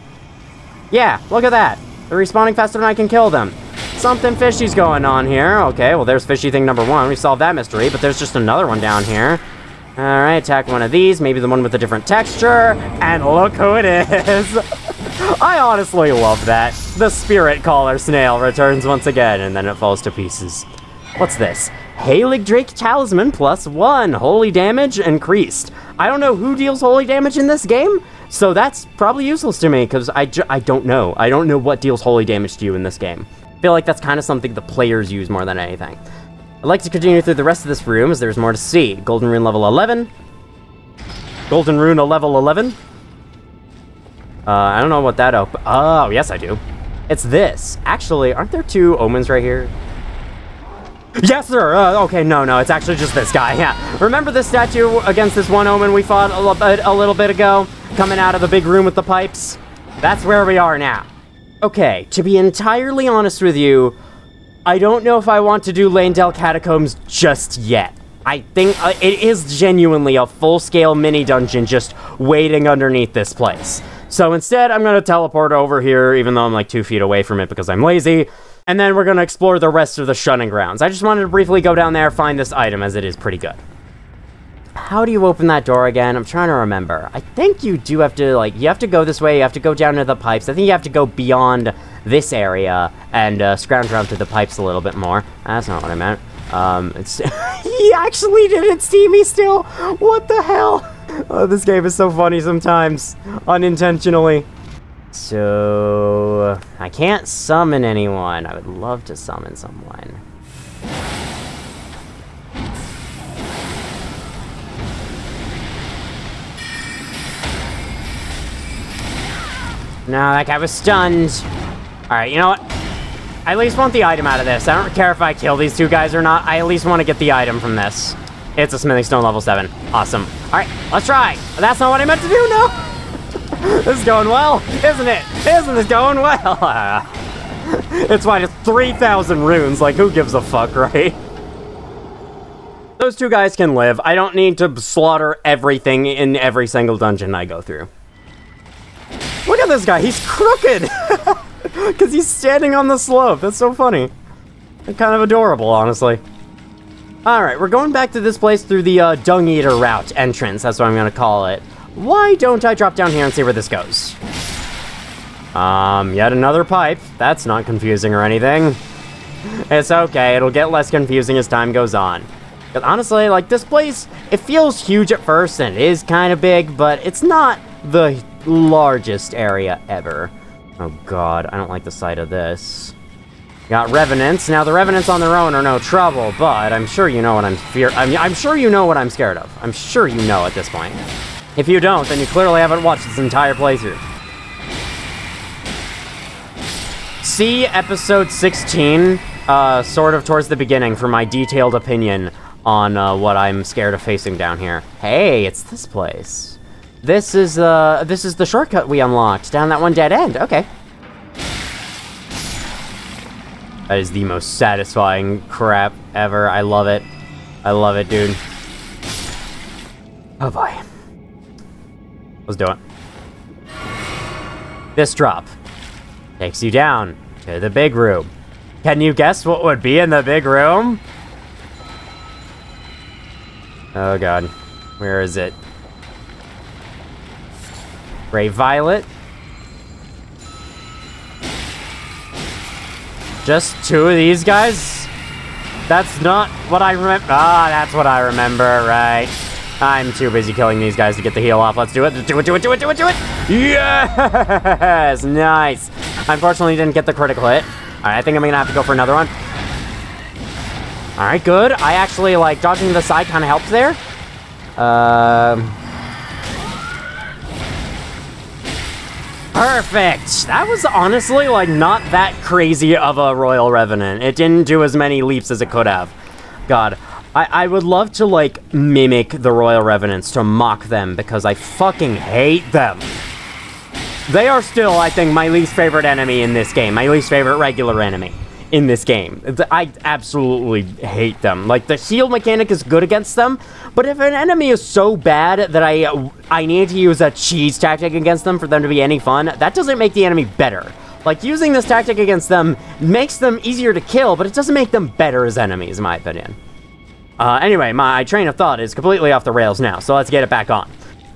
Yeah, look at that. They're respawning faster than I can kill them. Something fishy's going on here. Okay, well, there's fishy thing number one. We solved that mystery, but there's just another one down here. Alright, attack one of these, maybe the one with a different texture, and look who it is! *laughs* I honestly love that. The Spirit Caller Snail returns once again, and then it falls to pieces. What's this? Haligdrake Talisman plus one. Holy damage increased. I don't know who deals holy damage in this game, so that's probably useless to me, because I, I don't know. I don't know what deals holy damage to you in this game. Feel like that's kind of something the players use more than anything. I'd like to continue through the rest of this room as there's more to see. Golden Rune level 11. Golden Rune level 11. Uh, I don't know what that op- Oh, yes I do. It's this. Actually, aren't there two omens right here? Yes, sir! Uh, okay, no, no, it's actually just this guy, *laughs* yeah. Remember this statue against this one omen we fought a, a little bit ago? Coming out of the big room with the pipes? That's where we are now. Okay, to be entirely honest with you, I don't know if I want to do Leyndell Catacombs just yet. I think uh, it is genuinely a full-scale mini-dungeon just waiting underneath this place. So instead, I'm going to teleport over here, even though I'm like two feet away from it because I'm lazy. And then we're going to explore the rest of the shunning grounds. I just wanted to briefly go down there, find this item, as it is pretty good. How do you open that door again? I'm trying to remember. I think you do have to, like, you have to go this way, you have to go down to the pipes. I think you have to go beyond this area and uh, scrounge around through the pipes a little bit more. That's not what I meant. Um, it's *laughs* he actually didn't see me still. What the hell? Oh, this game is so funny sometimes, unintentionally. So I can't summon anyone. I would love to summon someone. No, that guy was stunned. Alright, you know what? I at least want the item out of this. I don't care if I kill these two guys or not. I at least want to get the item from this. It's a smithing stone level 7. Awesome. Alright, let's try. That's not what I meant to do, no! *laughs* this is going well, isn't it? Isn't this going well? *laughs* it's why it's 3,000 runes. Like, who gives a fuck, *laughs* right? Those two guys can live. I don't need to slaughter everything in every single dungeon I go through. At this guy, he's crooked! *laughs* Because he's standing on the slope, that's so funny. And kind of adorable, honestly. Alright, we're going back to this place through the uh, Dung Eater route entrance, that's what I'm gonna call it. Why don't I drop down here and see where this goes? Um, yet another pipe. That's not confusing or anything. It's okay, it'll get less confusing as time goes on. But honestly, like, this place, it feels huge at first, and it is kind of big, but it's not the largest area ever. Oh god, I don't like the sight of this. Got Revenants. Now, the Revenants on their own are no trouble, but I'm sure you know what I'm fear- I'm, I'm sure you know what I'm scared of. I'm sure you know at this point. If you don't, then you clearly haven't watched this entire playthrough. See episode 16, uh, sort of towards the beginning for my detailed opinion on uh, what I'm scared of facing down here. Hey, it's this place. This is, uh, this is the shortcut we unlocked down that one dead end. Okay. That is the most satisfying crap ever. I love it. I love it, dude. Oh boy. Let's do it. This drop takes you down to the big room. Can you guess what would be in the big room? Oh god. Where is it? Gray Violet. Just two of these guys? That's not what I remember. Ah, that's what I remember, right. I'm too busy killing these guys to get the heal off. Let's do it. Do it, do it, do it, do it, do it. Yes! *laughs* Nice. Unfortunately, didn't get the critical hit. All right, I think I'm gonna have to go for another one. All right, good. I actually, like, dodging the side kind of helped there. Um... Perfect! That was honestly, like, not that crazy of a Royal Revenant. It didn't do as many leaps as it could have. God, I, I would love to, like, mimic the Royal Revenants, to mock them, because I fucking hate them. They are still, I think, my least favorite enemy in this game. My least favorite regular enemy in this game. I absolutely hate them. Like, the shield mechanic is good against them, but if an enemy is so bad that I, I need to use a cheese tactic against them for them to be any fun, that doesn't make the enemy better. Like, using this tactic against them makes them easier to kill, but it doesn't make them better as enemies, in my opinion. Uh, anyway, my train of thought is completely off the rails now, so let's get it back on.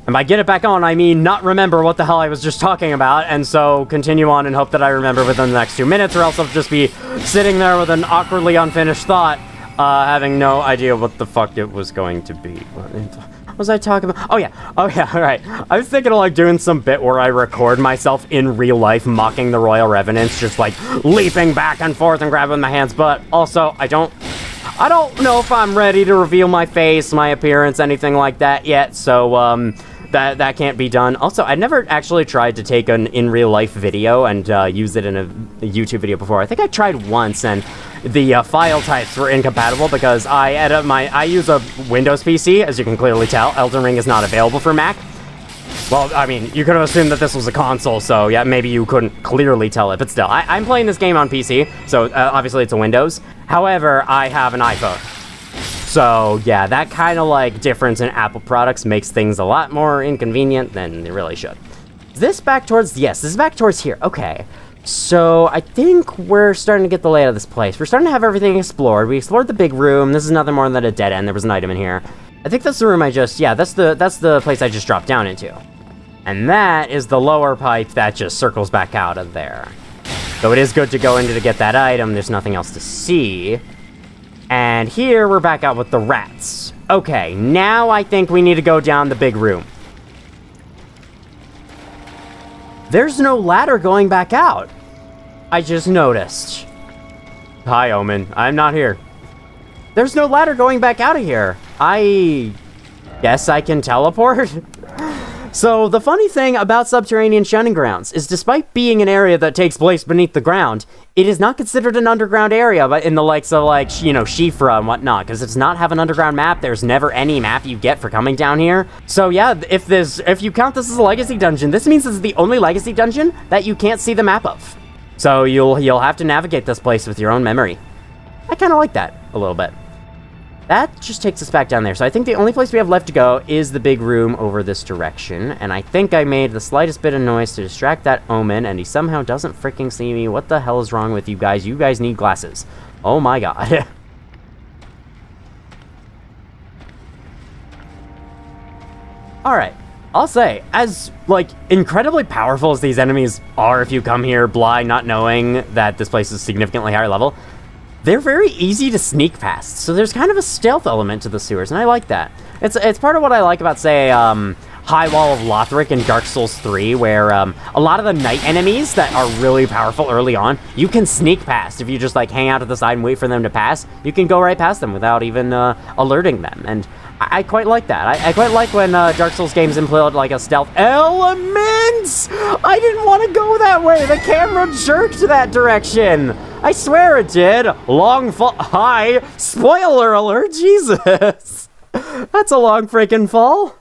And by get it back on, I mean not remember what the hell I was just talking about, and so continue on and hope that I remember within the next two minutes, or else I'll just be sitting there with an awkwardly unfinished thought, uh, having no idea what the fuck it was going to be. What was I talking about? Oh yeah, oh yeah, *laughs* alright. I was thinking of like doing some bit where I record myself in real life mocking the Royal Revenants, just like leaping back and forth and grabbing my hands, but also I don't I don't know if I'm ready to reveal my face, my appearance, anything like that yet, so, um, that, that can't be done. Also, I never actually tried to take an in real life video and uh, use it in a, a, YouTube video before. I think I tried once and the uh, file types were incompatible because I edit my, I use a Windows PC, as you can clearly tell. Elden Ring is not available for Mac. Well, I mean, you could have assumed that this was a console, so yeah, maybe you couldn't clearly tell it, but still. I, am playing this game on PC, so uh, obviously it's a Windows. However, I have an iPhone. So yeah, that kind of like difference in Apple products makes things a lot more inconvenient than they really should. Is this back towards, yes, this is back towards here, okay. So I think we're starting to get the layout of this place. We're starting to have everything explored. We explored the big room. This is nothing more than a dead end. There was an item in here. I think that's the room I just, yeah, that's the, that's the place I just dropped down into. And that is the lower pipe that just circles back out of there. So it is good to go into to get that item, there's nothing else to see. And here we're back out with the rats. Okay, now I think we need to go down the big room. There's no ladder going back out. I just noticed. Hi, Omen. I'm not here. There's no ladder going back out of here. I guess I can teleport? *laughs* so, the funny thing about subterranean shunning grounds is despite being an area that takes place beneath the ground, it is not considered an underground area but in the likes of, like, you know, Siofra and whatnot, because it's not have an underground map. There's never any map you get for coming down here. So, yeah, if this, if you count this as a legacy dungeon, this means this is the only legacy dungeon that you can't see the map of. So, you'll, you'll have to navigate this place with your own memory. I kind of like that a little bit. That just takes us back down there. So I think the only place we have left to go is the big room over this direction. And I think I made the slightest bit of noise to distract that omen, and he somehow doesn't freaking see me. What the hell is wrong with you guys? You guys need glasses. Oh my god. *laughs* Alright. I'll say, as, like, incredibly powerful as these enemies are if you come here blind, not knowing that this place is significantly higher level, they're very easy to sneak past, so there's kind of a stealth element to the sewers, and I like that. It's, it's part of what I like about, say, um, High Wall of Lothric in Dark Souls 3, where um, a lot of the knight enemies that are really powerful early on, you can sneak past. If you just like hang out at the side and wait for them to pass, you can go right past them without even uh, alerting them. And I, I, quite like that. I, I quite like when uh, Dark Souls games employ like a stealth element. I didn't want to go that way. The camera jerked that direction. I swear it did. Long fall. Hi. Spoiler alert. Jesus. *laughs* That's a long freaking fall.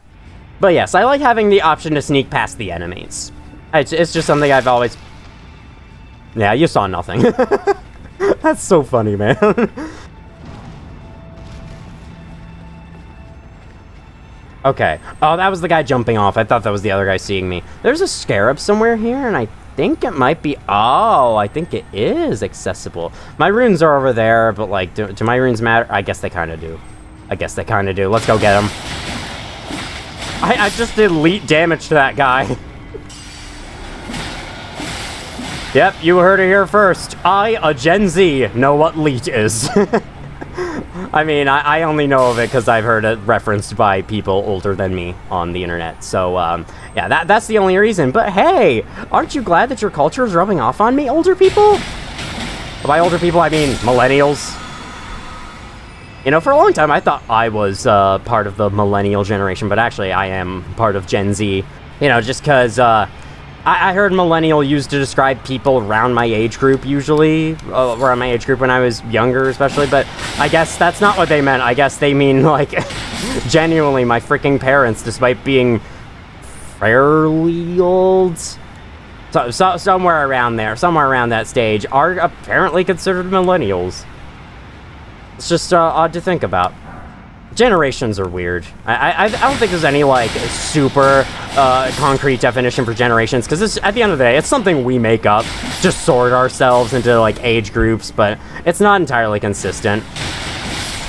But yes, I like having the option to sneak past the enemies. It's, it's just something I've always... Yeah, you saw nothing. *laughs* That's so funny, man. *laughs* okay. Oh, that was the guy jumping off. I thought that was the other guy seeing me. There's a scarab somewhere here, and I think it might be... Oh, I think it is accessible. My runes are over there, but, like, do, do my runes matter? I guess they kind of do. I guess they kind of do. Let's go get them. I, I just did elite damage to that guy. *laughs* Yep, you heard it here first. I, a Gen Z, know what leet is. *laughs* I mean, I, I, only know of it because I've heard it referenced by people older than me on the internet. So, um, yeah, that, that's the only reason. But hey, aren't you glad that your culture is rubbing off on me, older people? By older people, I mean millennials. You know, for a long time, I thought I was uh, part of the millennial generation, but actually, I am part of Gen Z. You know, just because... Uh, I, I heard millennial used to describe people around my age group, usually, uh, around my age group when I was younger, especially, but I guess that's not what they meant. I guess they mean, *laughs* like, genuinely, my freaking parents, despite being fairly old, so, so, somewhere around there, somewhere around that stage, are apparently considered millennials. It's just uh, odd to think about generations are weird. I, I, I don't think there's any, like, super uh, concrete definition for generations, because at the end of the day, it's something we make up to sort ourselves into, like, age groups, but it's not entirely consistent.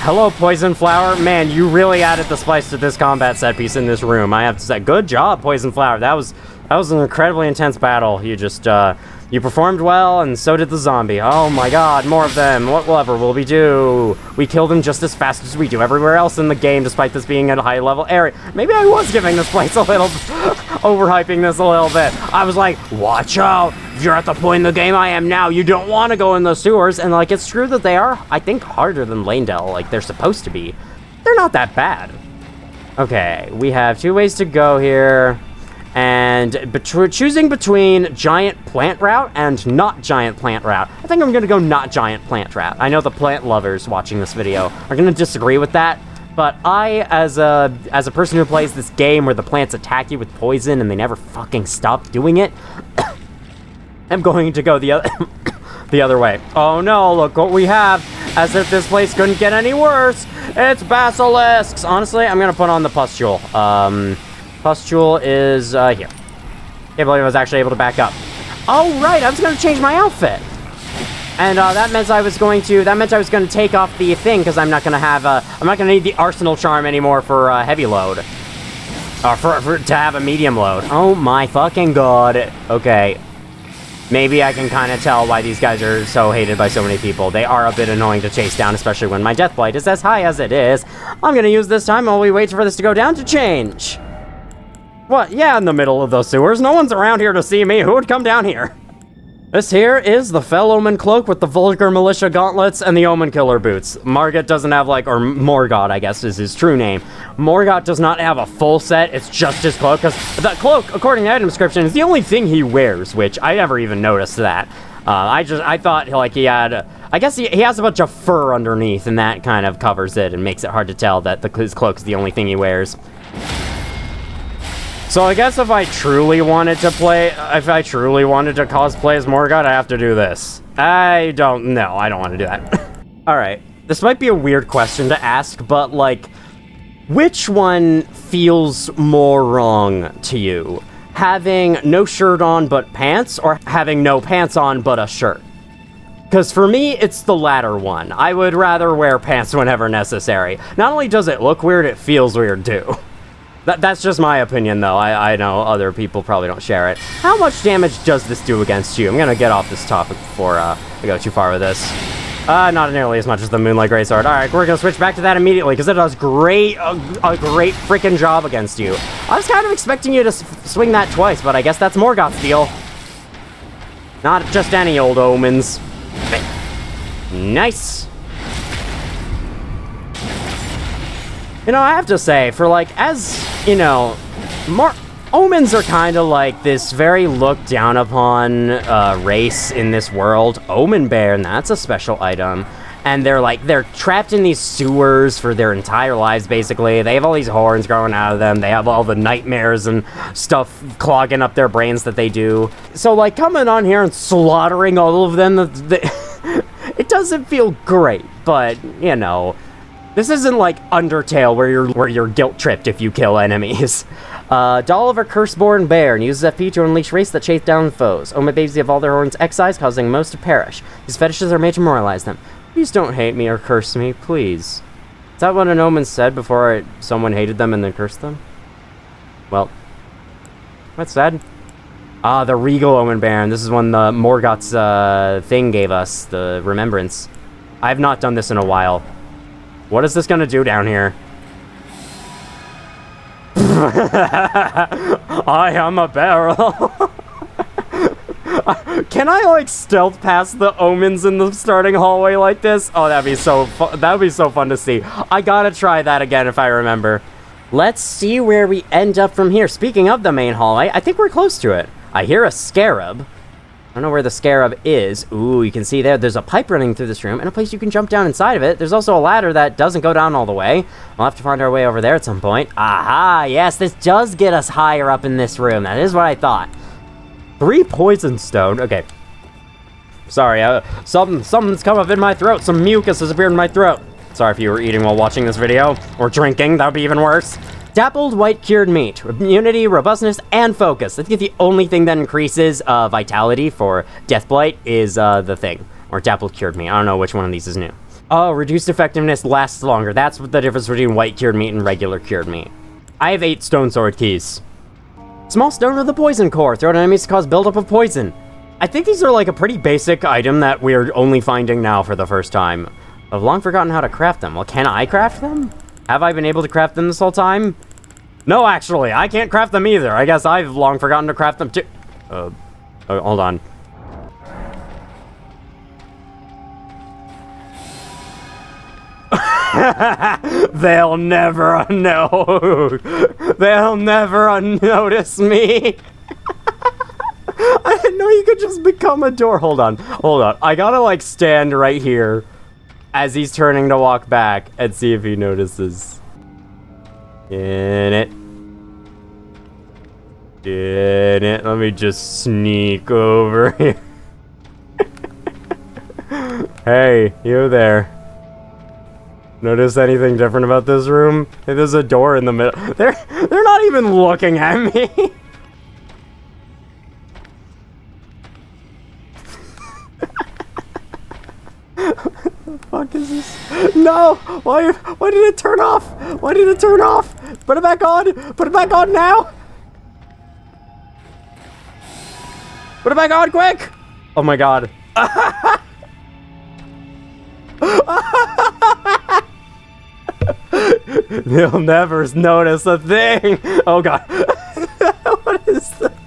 Hello, Poison Flower. Man, you really added the spice to this combat set piece in this room. I have to say, good job, Poison Flower. That was that was an incredibly intense battle. You just uh, you performed well, and so did the zombie. Oh my god, more of them. What whatever will we do? We kill them just as fast as we do everywhere else in the game, despite this being a high-level area. Maybe I was giving this place a little... *laughs* overhyping this a little bit. I was like, watch out. If you're at the point in the game I am now, you don't want to go in the sewers. And, like, it's true that they are, I think, harder than Leyndell. Like, they're supposed to be. They're not that bad. Okay, we have two ways to go here and bet choosing between giant plant route and not giant plant route. I think I'm gonna go not giant plant route. I know the plant lovers watching this video are gonna disagree with that, but I, as a as a person who plays this game where the plants attack you with poison and they never fucking stop doing it, *coughs* I'm going to go the other *coughs* the other way. Oh no, look what we have. As if this place couldn't get any worse. It's basilisks. Honestly, I'm gonna put on the pustule. Um, Pustule is uh, here. Can't believe I was actually able to back up. Oh, right, I was going to change my outfit. And uh, that meant I was going to, that meant I was going to take off the thing because I'm not going to have, uh, I'm not going to need the Arsenal Charm anymore for uh, heavy load. Or for, for, to have a medium load. Oh my fucking god. Okay. Maybe I can kind of tell why these guys are so hated by so many people. They are a bit annoying to chase down, especially when my Death Blight is as high as it is. I'm to use this time while we wait for this to go down to change. What? Yeah, in the middle of those sewers. No one's around here to see me. Who would come down here? This here is the Fell Omen Cloak with the Vulgar Militia Gauntlets and the Omen Killer Boots. Margit doesn't have, like, or Morgott, I guess is his true name. Morgott does not have a full set, it's just his cloak, because that cloak, according to the item description, is the only thing he wears, which I never even noticed that. Uh, I just, I thought, like, he had, I guess he, he has a bunch of fur underneath, and that kind of covers it and makes it hard to tell that the, his cloak is the only thing he wears. So I guess if I truly wanted to play, if I truly wanted to cosplay as Morgott, I have to do this. I don't know. I don't want to do that. *laughs* Alright. This might be a weird question to ask, but like, which one feels more wrong to you? Having no shirt on but pants, or having no pants on but a shirt? Because for me, it's the latter one. I would rather wear pants whenever necessary. Not only does it look weird, it feels weird too. *laughs* That, that's just my opinion, though. I, I know other people probably don't share it. How much damage does this do against you? I'm gonna get off this topic before uh, I go too far with this. Uh, not nearly as much as the Moonlight Greatsword. Alright, we're gonna switch back to that immediately, because it does great, uh, a great freaking job against you. I was kind of expecting you to swing that twice, but I guess that's Morgott's deal. Not just any old omens. Nice. You know, I have to say, for like, as, you know, more Omens are kind of like this very looked down upon uh, race in this world. Omen Bairn, and that's a special item. and they're like they're trapped in these sewers for their entire lives basically they have all these horns growing out of them they have all the nightmares and stuff clogging up their brains that they do so like coming on here and slaughtering all of them the, the, *laughs* it doesn't feel great but you know this isn't like Undertale where you're where you're guilt tripped if you kill enemies. *laughs* Uh, Doll of a Curseborn Bairn and uses FP to unleash wraiths that chase down foes. Oh my babies have all their horns excised, causing most to perish. These fetishes are made to moralize them. Please don't hate me or curse me, please. Is that what an omen said before I, someone hated them and then cursed them? Well, that's sad. Ah, the Regal Omen Bairn. This is one the Morgott's uh, thing gave us, the remembrance. I've not done this in a while. What is this gonna do down here? *laughs* I am a barrel. *laughs* Can I like stealth past the omens in the starting hallway like this? Oh, that'd be so that'd be so fun to see. I gotta try that again if I remember. Let's see where we end up from here. Speaking of the main hallway, I think we're close to it. I hear a scarab don't know where the scarab is. Ooh, you can see there, there's a pipe running through this room and a place you can jump down inside of it. There's also a ladder that doesn't go down all the way. We'll have to find our way over there at some point. Aha, yes, this does get us higher up in this room. That is what I thought. Three poison stone. Okay. Sorry, uh, something, something's come up in my throat. Some mucus has appeared in my throat. Sorry if you were eating while watching this video. Or drinking, that would be even worse. Dappled white cured meat. Immunity, robustness, and focus. I think the only thing that increases uh, vitality for Deathblight is uh, the thing. Or dappled cured meat. I don't know which one of these is new. Oh, reduced effectiveness lasts longer. That's what the difference between white cured meat and regular cured meat. I have eight stone sword keys. Small stone with a poison core. Throw at enemies to cause buildup of poison. I think these are like a pretty basic item that we're only finding now for the first time. I've long forgotten how to craft them. Well, can I craft them? Have I been able to craft them this whole time? No, actually, I can't craft them either. I guess I've long forgotten to craft them too. Uh, uh hold on. *laughs* They'll never know. They'll never notice me. *laughs* I didn't know you could just become a door. Hold on. Hold on. I gotta, like, stand right here as he's turning to walk back and see if he notices. In it. In it. Let me just sneak over *laughs* here. hey, you there. Notice anything different about this room? Hey, there's a door in the middle. *laughs* They're they're not even looking at me. *laughs* fuck is this? No! Why, why did it turn off? Why did it turn off? Put it back on! Put it back on now! Put it back on quick! Oh my god. *laughs* They'll never notice a thing! Oh god. *laughs* what is this?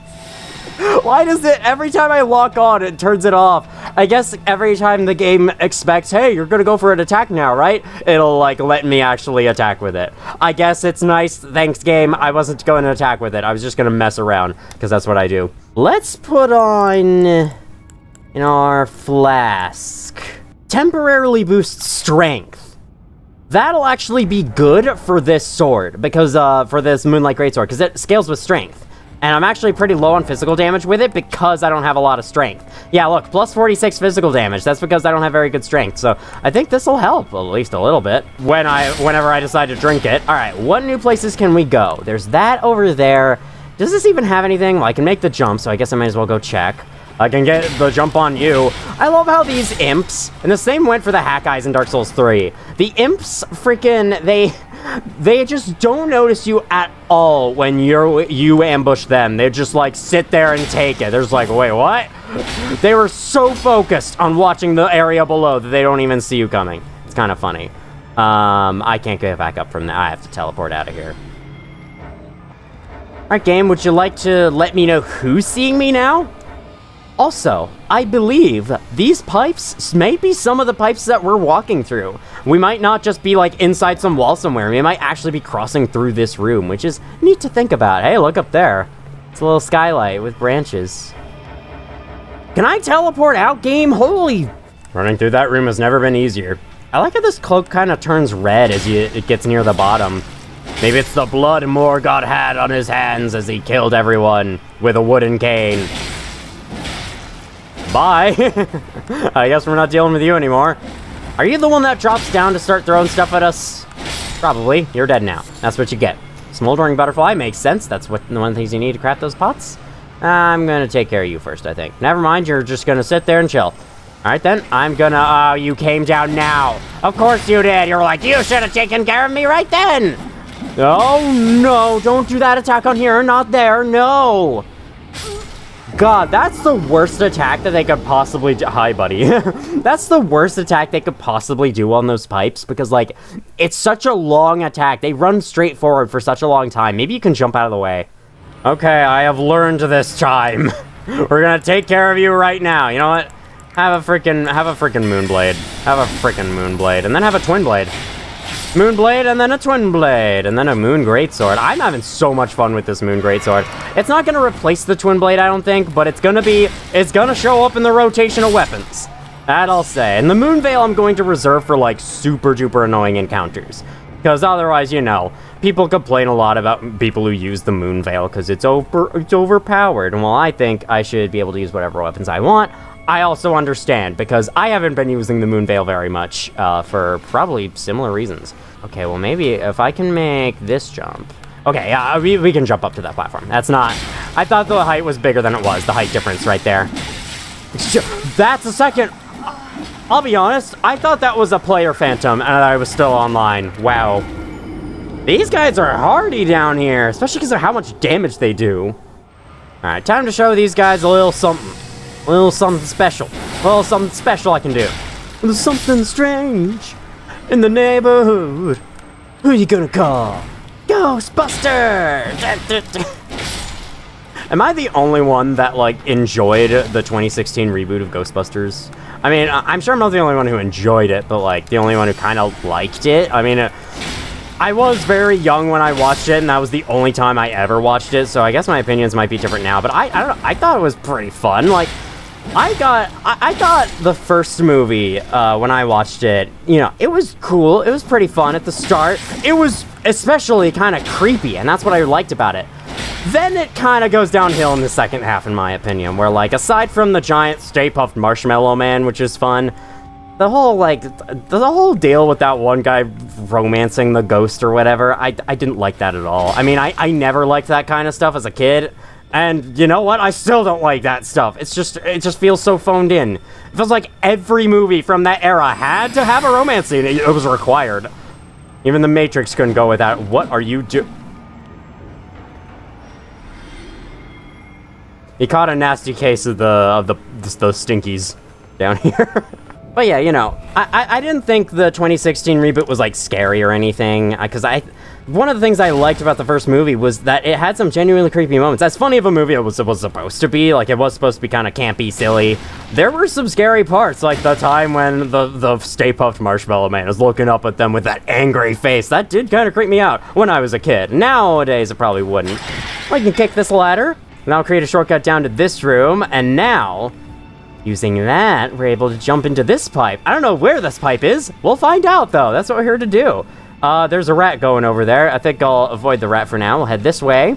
*laughs* Why does it, every time I lock on, it turns it off? I guess every time the game expects, hey, you're gonna go for an attack now, right? It'll, like, let me actually attack with it. I guess it's nice, thanks game, I wasn't going to attack with it. I was just gonna mess around, because that's what I do. Let's put on... in our flask. Temporarily boost strength. That'll actually be good for this sword, because, uh, for this Moonlight Greatsword, because it scales with strength. And I'm actually pretty low on physical damage with it because I don't have a lot of strength. Yeah, look, plus 46 physical damage. That's because I don't have very good strength. So I think this will help, at least a little bit, when I, whenever I decide to drink it. All right, what new places can we go? There's that over there. Does this even have anything? Well, I can make the jump, so I guess I might as well go check. I can get the jump on you. I love how these imps, and the same went for the hack guys in Dark Souls 3. The imps freaking, they *laughs* they just don't notice you at all when you're you ambush them. They just like sit there and take it. There's like, wait, what? They were so focused on watching the area below that they don't even see you coming. It's kind of funny. Um, I can't get back up from there. I have to teleport out of here. Alright, game, would you like to let me know who's seeing me now? Also, I believe these pipes may be some of the pipes that we're walking through. We might not just be like inside some wall somewhere. We might actually be crossing through this room, which is neat to think about. Hey, look up there. It's a little skylight with branches. Can I teleport out, game? Holy Running through that room has never been easier. I like how this cloak kind of turns red as you, it gets near the bottom. Maybe it's the blood Morgott had on his hands as he killed everyone with a wooden cane. Bye. *laughs* I guess we're not dealing with you anymore. Are you the one that drops down to start throwing stuff at us? Probably. You're dead now. That's what you get. Smoldering butterfly makes sense. That's what the one things you need to craft those pots. I'm gonna take care of you first, I think. Never mind, you're just gonna sit there and chill. Alright then, I'm gonna, oh, you came down now. Of course you did. You're like, you should have taken care of me right then. Oh no, don't do that attack on here, not there, no. God, that's the worst attack that they could possibly do. Hi, buddy. *laughs* that's the worst attack they could possibly do on those pipes because, like, it's such a long attack. They run straight forward for such a long time. Maybe you can jump out of the way. Okay, I have learned this time. *laughs* We're gonna take care of you right now. You know what? Have a freaking, have a freaking Moonblade. Have a freaking Moonblade. And then have a Twin Blade. Moonblade, and then a Twin Blade, and then a Moon Greatsword. I'm having so much fun with this Moon Greatsword. It's not to replace the Twin Blade, I don't think, but it's to be, it's to show up in the rotation of weapons. That I'll say. And the Moonveil I'm going to reserve for, like, super duper annoying encounters. Because otherwise, you know, people complain a lot about people who use the Moonveil because it's over, it's overpowered. And while I think I should be able to use whatever weapons I want, I also understand, because I haven't been using the Moonveil very much, uh, for probably similar reasons. Okay, well maybe if I can make this jump... Okay, yeah, we, we can jump up to that platform. That's not... I thought the height was bigger than it was, the height difference right there. That's a second... I'll be honest, I thought that was a player phantom, and I was still online. Wow. These guys are hardy down here, especially because of how much damage they do. Alright, time to show these guys a little something. A little something special. A little something special I can do. There's something strange in the neighborhood. Who are you gonna call? Ghostbusters! *laughs* Am I the only one that, like, enjoyed the 2016 reboot of Ghostbusters? I mean, I'm sure I'm not the only one who enjoyed it, but, like, the only one who kind of liked it. I mean, uh, I was very young when I watched it, and that was the only time I ever watched it, so I guess my opinions might be different now, but I, I don't know, I thought it was pretty fun. Like, I got, I, I thought the first movie, uh, when I watched it, you know, it was cool. It was pretty fun at the start. It was especially kind of creepy, and that's what I liked about it. Then it kind of goes downhill in the second half, in my opinion, where, like, aside from the giant Stay Puft Marshmallow Man, which is fun, the whole, like, the whole deal with that one guy romancing the ghost or whatever, I, I didn't like that at all. I mean, I, I never liked that kind of stuff as a kid. And you know what? I still don't like that stuff. It's just, it just feels so phoned in. It feels like every movie from that era had to have a romance scene. It, was required. Even The Matrix couldn't go without. What are you do? He caught a nasty case of the of the those stinkies down *laughs* here. but yeah, you know, I, I, I didn't think the 2016 reboot was like scary or anything uh, because I one of the things I liked about the first movie was that it had some genuinely creepy moments. As funny of a movie it was, it was supposed to be, like it was supposed to be kind of campy, silly, there were some scary parts, like the time when the, the Stay Puft Marshmallow Man is looking up at them with that angry face. That did kind of creep me out when I was a kid. Nowadays, it probably wouldn't. I can kick this ladder, and I'll create a shortcut down to this room, and now, using that, we're able to jump into this pipe. I don't know where this pipe is. We'll find out, though. That's what we're here to do. Uh, there's a rat going over there. I think I'll avoid the rat for now. We'll head this way.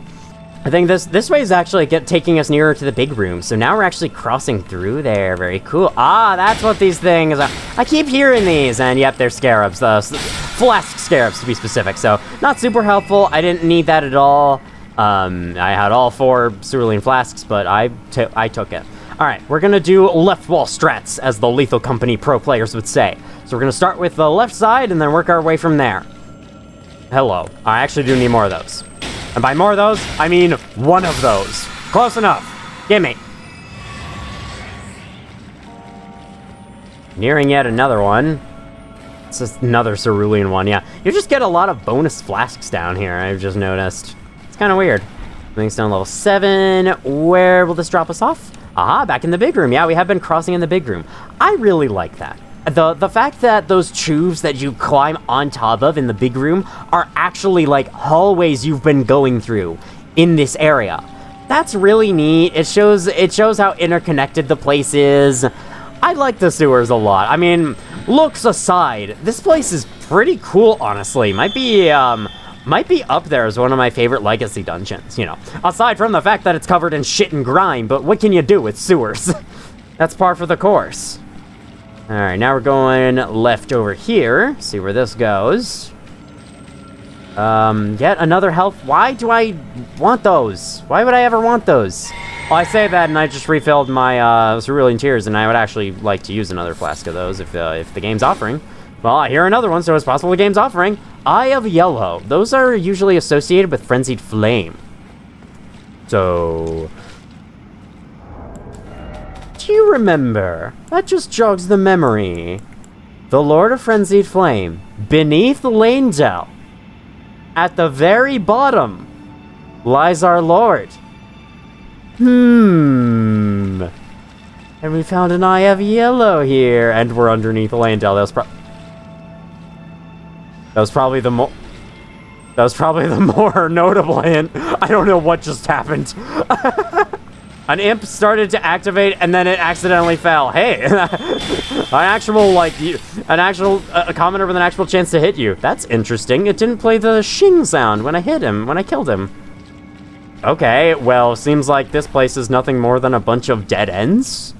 I think this this way is actually get, taking us nearer to the big room. So now we're actually crossing through there. Very cool. Ah, that's what these things are. I keep hearing these, and yep, they're scarabs. Uh, flask scarabs, to be specific. So not super helpful. I didn't need that at all. Um, I had all four cerulean flasks, but I, I took it. All right, we're gonna do left wall strats, as the Lethal Company pro players would say. So we're gonna start with the left side and then work our way from there. Hello. I actually do need more of those. And by more of those, I mean one of those. Close enough. Gimme. Nearing yet another one. It's just another cerulean one, yeah. You just get a lot of bonus flasks down here, I've just noticed. It's kind of weird. Things down level 7. Where will this drop us off? Aha, back in the big room. Yeah, we have been crossing in the big room. I really like that. The, the fact that those tubes that you climb on top of in the big room are actually like hallways you've been going through in this area. That's really neat. It shows it shows how interconnected the place is. I like the sewers a lot. I mean, looks aside, this place is pretty cool, honestly. Might be, um, might be up there as one of my favorite legacy dungeons, you know. Aside from the fact that it's covered in shit and grime, but what can you do with sewers? *laughs* That's par for the course. Alright, now we're going left over here. See where this goes. Um, yet another health. Why do I want those? Why would I ever want those? Well, I say that and I just refilled my uh, Cerulean Tears, and I would actually like to use another flask of those if, uh, if the game's offering. Well, I hear another one, so it's possible the game's offering. Eye of Yellow. Those are usually associated with Frenzied Flame. So... Do you remember? That just jogs the memory. The Lord of Frenzied Flame. Beneath Leyndell. At the very bottom lies our Lord. Hmm. And we found an eye of yellow here, and we're underneath Leyndell. That was pro- That was probably the more... That was probably the *laughs* more notable hint. I don't know what just happened. *laughs* An imp started to activate, and then it accidentally fell. Hey, *laughs* an actual, like, an actual, a commoner with an actual chance to hit you. That's interesting. It didn't play the shing sound when I hit him, when I killed him. Okay, well, seems like this place is nothing more than a bunch of dead ends.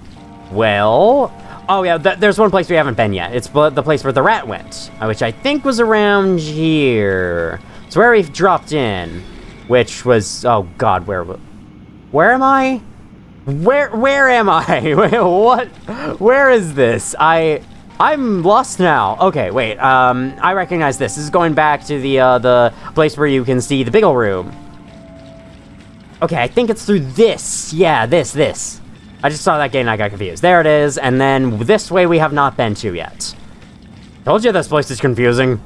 Well, oh yeah, th there's one place we haven't been yet. It's the place where the rat went, uh, which I think was around here. It's where we dropped in, which was, oh god, where, where am I? Where, where am I? *laughs* what, where is this? I, I'm lost now. Okay, wait, um, I recognize this. This is going back to the, uh, the place where you can see the Biggle Room. Okay, I think it's through this. Yeah, this, this. I just saw that gate and I got confused. There it is, and then this way we have not been to yet. Told you this place is confusing.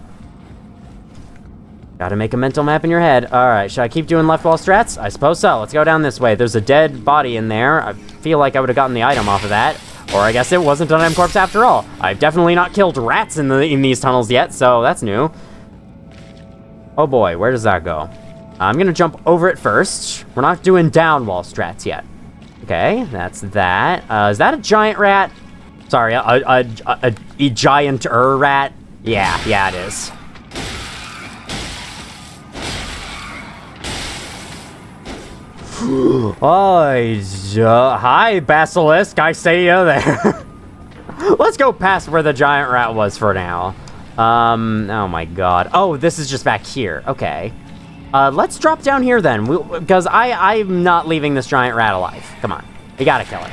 Gotta make a mental map in your head. Alright, should I keep doing left wall strats? I suppose so. Let's go down this way. There's a dead body in there. I feel like I would have gotten the item off of that. Or I guess it wasn't an M corpse after all. I've definitely not killed rats in, the, in these tunnels yet, so that's new. Oh boy, where does that go? I'm gonna jump over it first. We're not doing down wall strats yet. Okay, that's that. Uh, is that a giant rat? Sorry, a, a, a, a, giant-er rat? Yeah, yeah, it is. Oh, hi, Basilisk. I see you there. *laughs* Let's go past where the giant rat was for now. Um, oh my god. Oh, this is just back here. Okay. Uh, let's drop down here then, because I, I'm not leaving this giant rat alive. Come on. We gotta kill it.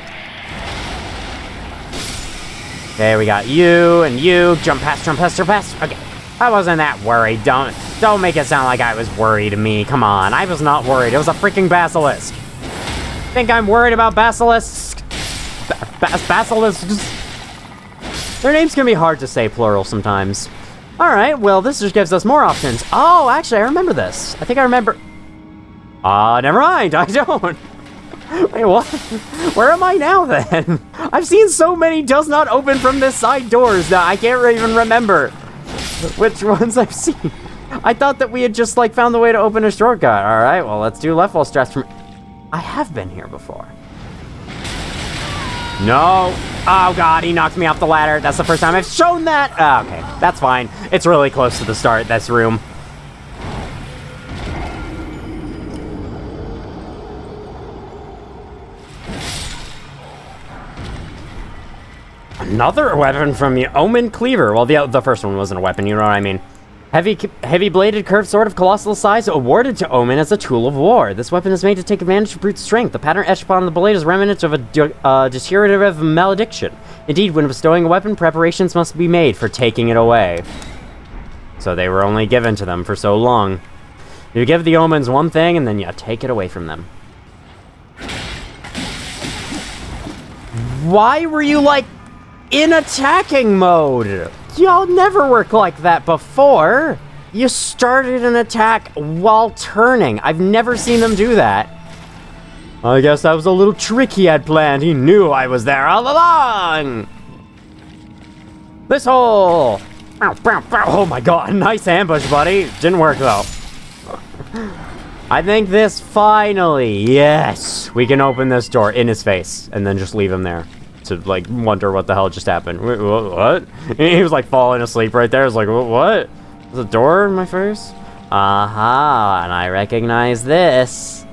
Okay, we got you and you. Jump past, jump past, jump past. Okay. I wasn't that worried. Don't don't make it sound like I was worried to me. Come on. I was not worried. It was a freaking basilisk. Think I'm worried about basilisks? Ba bas basilisks? Their names can be hard to say plural sometimes. Alright, well, this just gives us more options. Oh, actually, I remember this. I think I remember... Ah, uh, never mind, *laughs* I don't. Wait, what? Where am I now, then? *laughs* I've seen so many does not open from this side doors that I can't even remember *laughs* which ones I've seen. I thought that we had just, like, found the way to open a shortcut. Alright, well, let's do left wall strats from... I have been here before. No. Oh, God, he knocked me off the ladder. That's the first time I've shown that. Oh, okay, that's fine. It's really close to the start, this room. Another weapon from the Omen Cleaver. Well, the, the first one wasn't a weapon, you know what I mean. Heavy, heavy-bladed curved sword of colossal size awarded to Omen as a tool of war. This weapon is made to take advantage of brute strength. The pattern etched upon the blade is remnants of a uh, deteriorative malediction. Indeed, when bestowing a weapon, preparations must be made for taking it away. So they were only given to them for so long. You give the Omens one thing, and then you take it away from them. Why were you, like, in attacking mode? Y'all never worked like that before. You started an attack while turning. I've never seen them do that. I guess that was a little trick he had planned. He knew I was there all along. This hole. Oh my god, *laughs* nice ambush, buddy. Didn't work though. I think this finally, yes, we can open this door in his face and then just leave him there. To like wonder what the hell just happened. Wait, what? *laughs* He was like falling asleep right there. I was like, what? The door in my face? Aha, and I recognize this.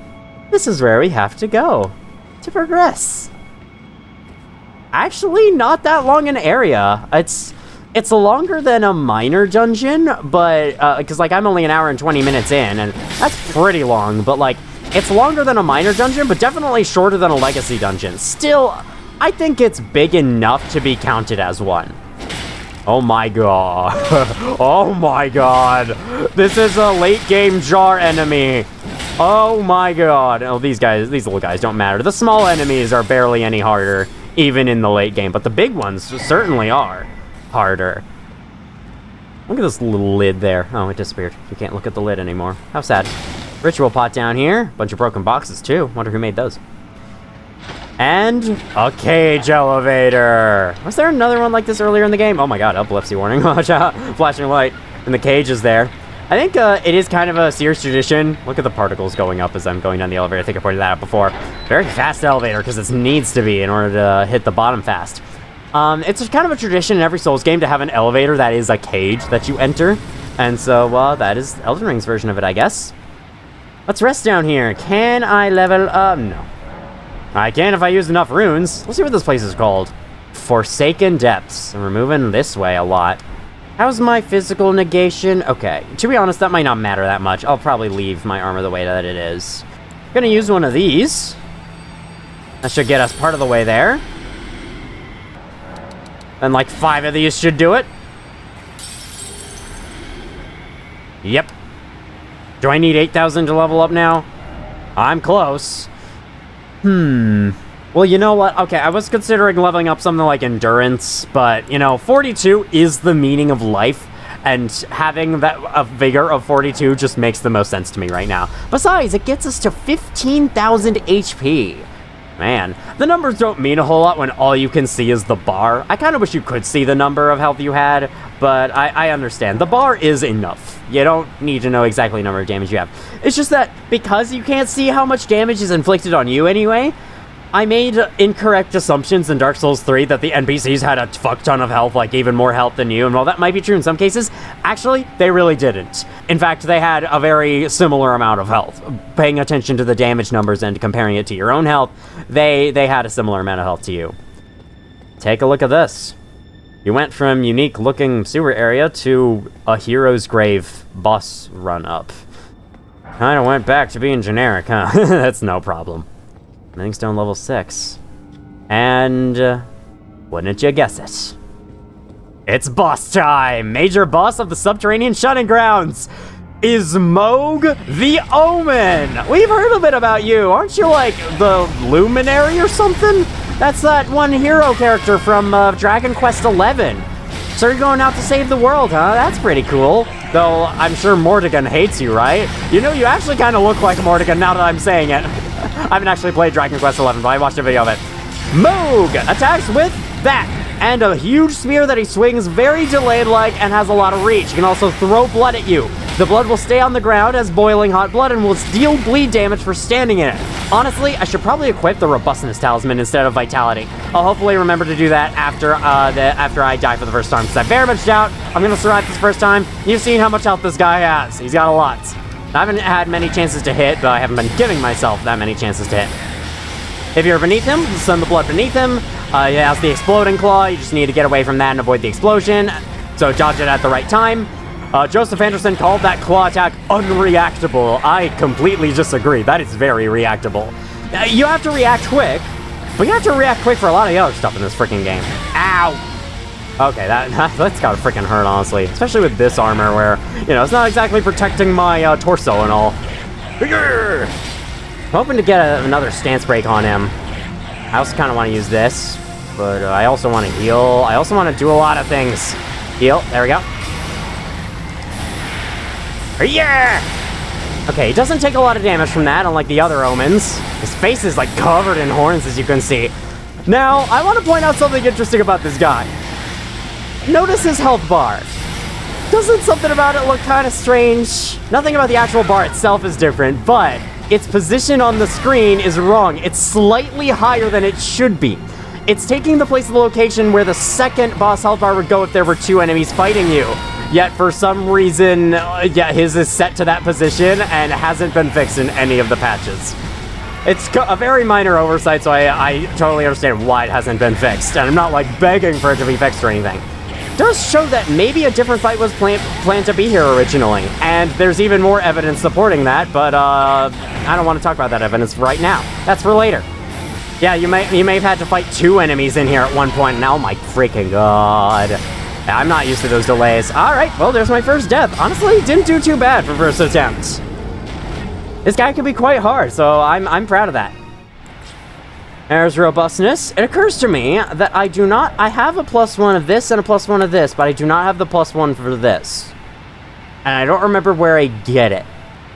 This is where we have to go to progress. Actually, not that long an area. It's it's longer than a minor dungeon, but because uh, like I'm only an hour and 20 minutes in, and that's pretty long. But like it's longer than a minor dungeon, but definitely shorter than a legacy dungeon. Still, I think it's big enough to be counted as one. Oh my god. *laughs* oh my god. This is a late game jar enemy. Oh my god. Oh, these guys, these little guys don't matter. The small enemies are barely any harder, even in the late game, but the big ones certainly are harder. Look at this little lid there. Oh, it disappeared. You can't look at the lid anymore. How sad. Ritual pot down here. Bunch of broken boxes, too. Wonder who made those. And a cage elevator. Was there another one like this earlier in the game? Oh my god, epilepsy warning. *laughs* Watch out. Flashing light. And the cage is there. I think uh, it is kind of a Sears tradition. Look at the particles going up as I'm going down the elevator. I think I pointed that out before. Very fast elevator because it needs to be in order to hit the bottom fast. Um, it's kind of a tradition in every Souls game to have an elevator that is a cage that you enter. And so, uh, that is Elden Ring's version of it, I guess. Let's rest down here. Can I level up? No. I can if I use enough runes. Let's see what this place is called. Forsaken Depths. I'm removing this way a lot. How's my physical negation? Okay, to be honest, that might not matter that much. I'll probably leave my armor the way that it is. Gonna use one of these. That should get us part of the way there. And like five of these should do it. Yep, do I need 8,000 to level up now? I'm close. Hmm. Well, you know what? Okay, I was considering leveling up something like Endurance, but, you know, 42 is the meaning of life, and having that a vigor of 42 just makes the most sense to me right now. Besides, it gets us to 15,000 HP. Man, the numbers don't mean a whole lot when all you can see is the bar. I kind of wish you could see the number of health you had, but I, I understand. The bar is enough. You don't need to know exactly the number of damage you have. It's just that because you can't see how much damage is inflicted on you anyway, I made incorrect assumptions in Dark Souls 3 that the NPCs had a fuck ton of health, like even more health than you, and while that might be true in some cases, actually, they really didn't. In fact, they had a very similar amount of health. Paying attention to the damage numbers and comparing it to your own health, they, they had a similar amount of health to you. Take a look at this. You went from unique looking sewer area to a hero's grave boss run up. Kinda went back to being generic, huh? *laughs* That's no problem. Mending Stone level 6. And... Uh, wouldn't you guess it? It's boss time! Major boss of the Subterranean Shunning Grounds! Is Mohg the Omen! We've heard a bit about you. Aren't you like the Luminary or something? That's that one hero character from uh, Dragon Quest XI. So you're going out to save the world, huh? That's pretty cool. Though, I'm sure Mordegon hates you, right? You know, you actually kind of look like Mordegon now that I'm saying it. *laughs* I haven't actually played Dragon Quest XI, but I watched a video of it. Mohg attacks with that, and a huge spear that he swings very delayed-like and has a lot of reach. He can also throw blood at you. The blood will stay on the ground as boiling hot blood and will deal bleed damage for standing in it. Honestly, I should probably equip the Robustness Talisman instead of Vitality. I'll hopefully remember to do that after uh, the, after I die for the first time, because I very much doubt I'm going to survive this first time. You've seen how much health this guy has. He's got a lot. I haven't had many chances to hit, but I haven't been giving myself that many chances to hit. If you're beneath him, send the blood beneath him. Uh, he has the exploding claw. You just need to get away from that and avoid the explosion. So dodge it at the right time. Uh, Joseph Anderson called that claw attack unreactable. I completely disagree. That is very reactable. Uh, you have to react quick, but you have to react quick for a lot of the other stuff in this freaking game. Ow! Okay, that, *laughs* that's gotta freaking hurt, honestly. Especially with this armor where, you know, it's not exactly protecting my uh, torso and all. I'm hoping to get a, another stance break on him. I also kind of want to use this, but uh, I also want to heal. I also want to do a lot of things. Heal, there we go. Yeah! Okay, he doesn't take a lot of damage from that, unlike the other omens. His face is like covered in horns, as you can see. Now, I want to point out something interesting about this guy. Notice his health bar. Doesn't something about it look kind of strange? Nothing about the actual bar itself is different, but its position on the screen is wrong. It's slightly higher than it should be. It's taking the place of the location where the second boss health bar would go if there were two enemies fighting you. Yet for some reason, uh, yeah, his is set to that position and hasn't been fixed in any of the patches. It's a very minor oversight, so I, I totally understand why it hasn't been fixed. And I'm not like begging for it to be fixed or anything. Does show that maybe a different fight was plan planned to be here originally, and there's even more evidence supporting that, but uh, I don't want to talk about that evidence right now. That's for later. Yeah, you may you may have had to fight two enemies in here at one point, and oh my freaking god. I'm not used to those delays. Alright, well, there's my first death. Honestly, didn't do too bad for first attempt. This guy can be quite hard, so I'm, I'm proud of that. There's robustness. It occurs to me that I do not... I have a plus one of this and a plus one of this, but I do not have the plus one for this. And I don't remember where I get it.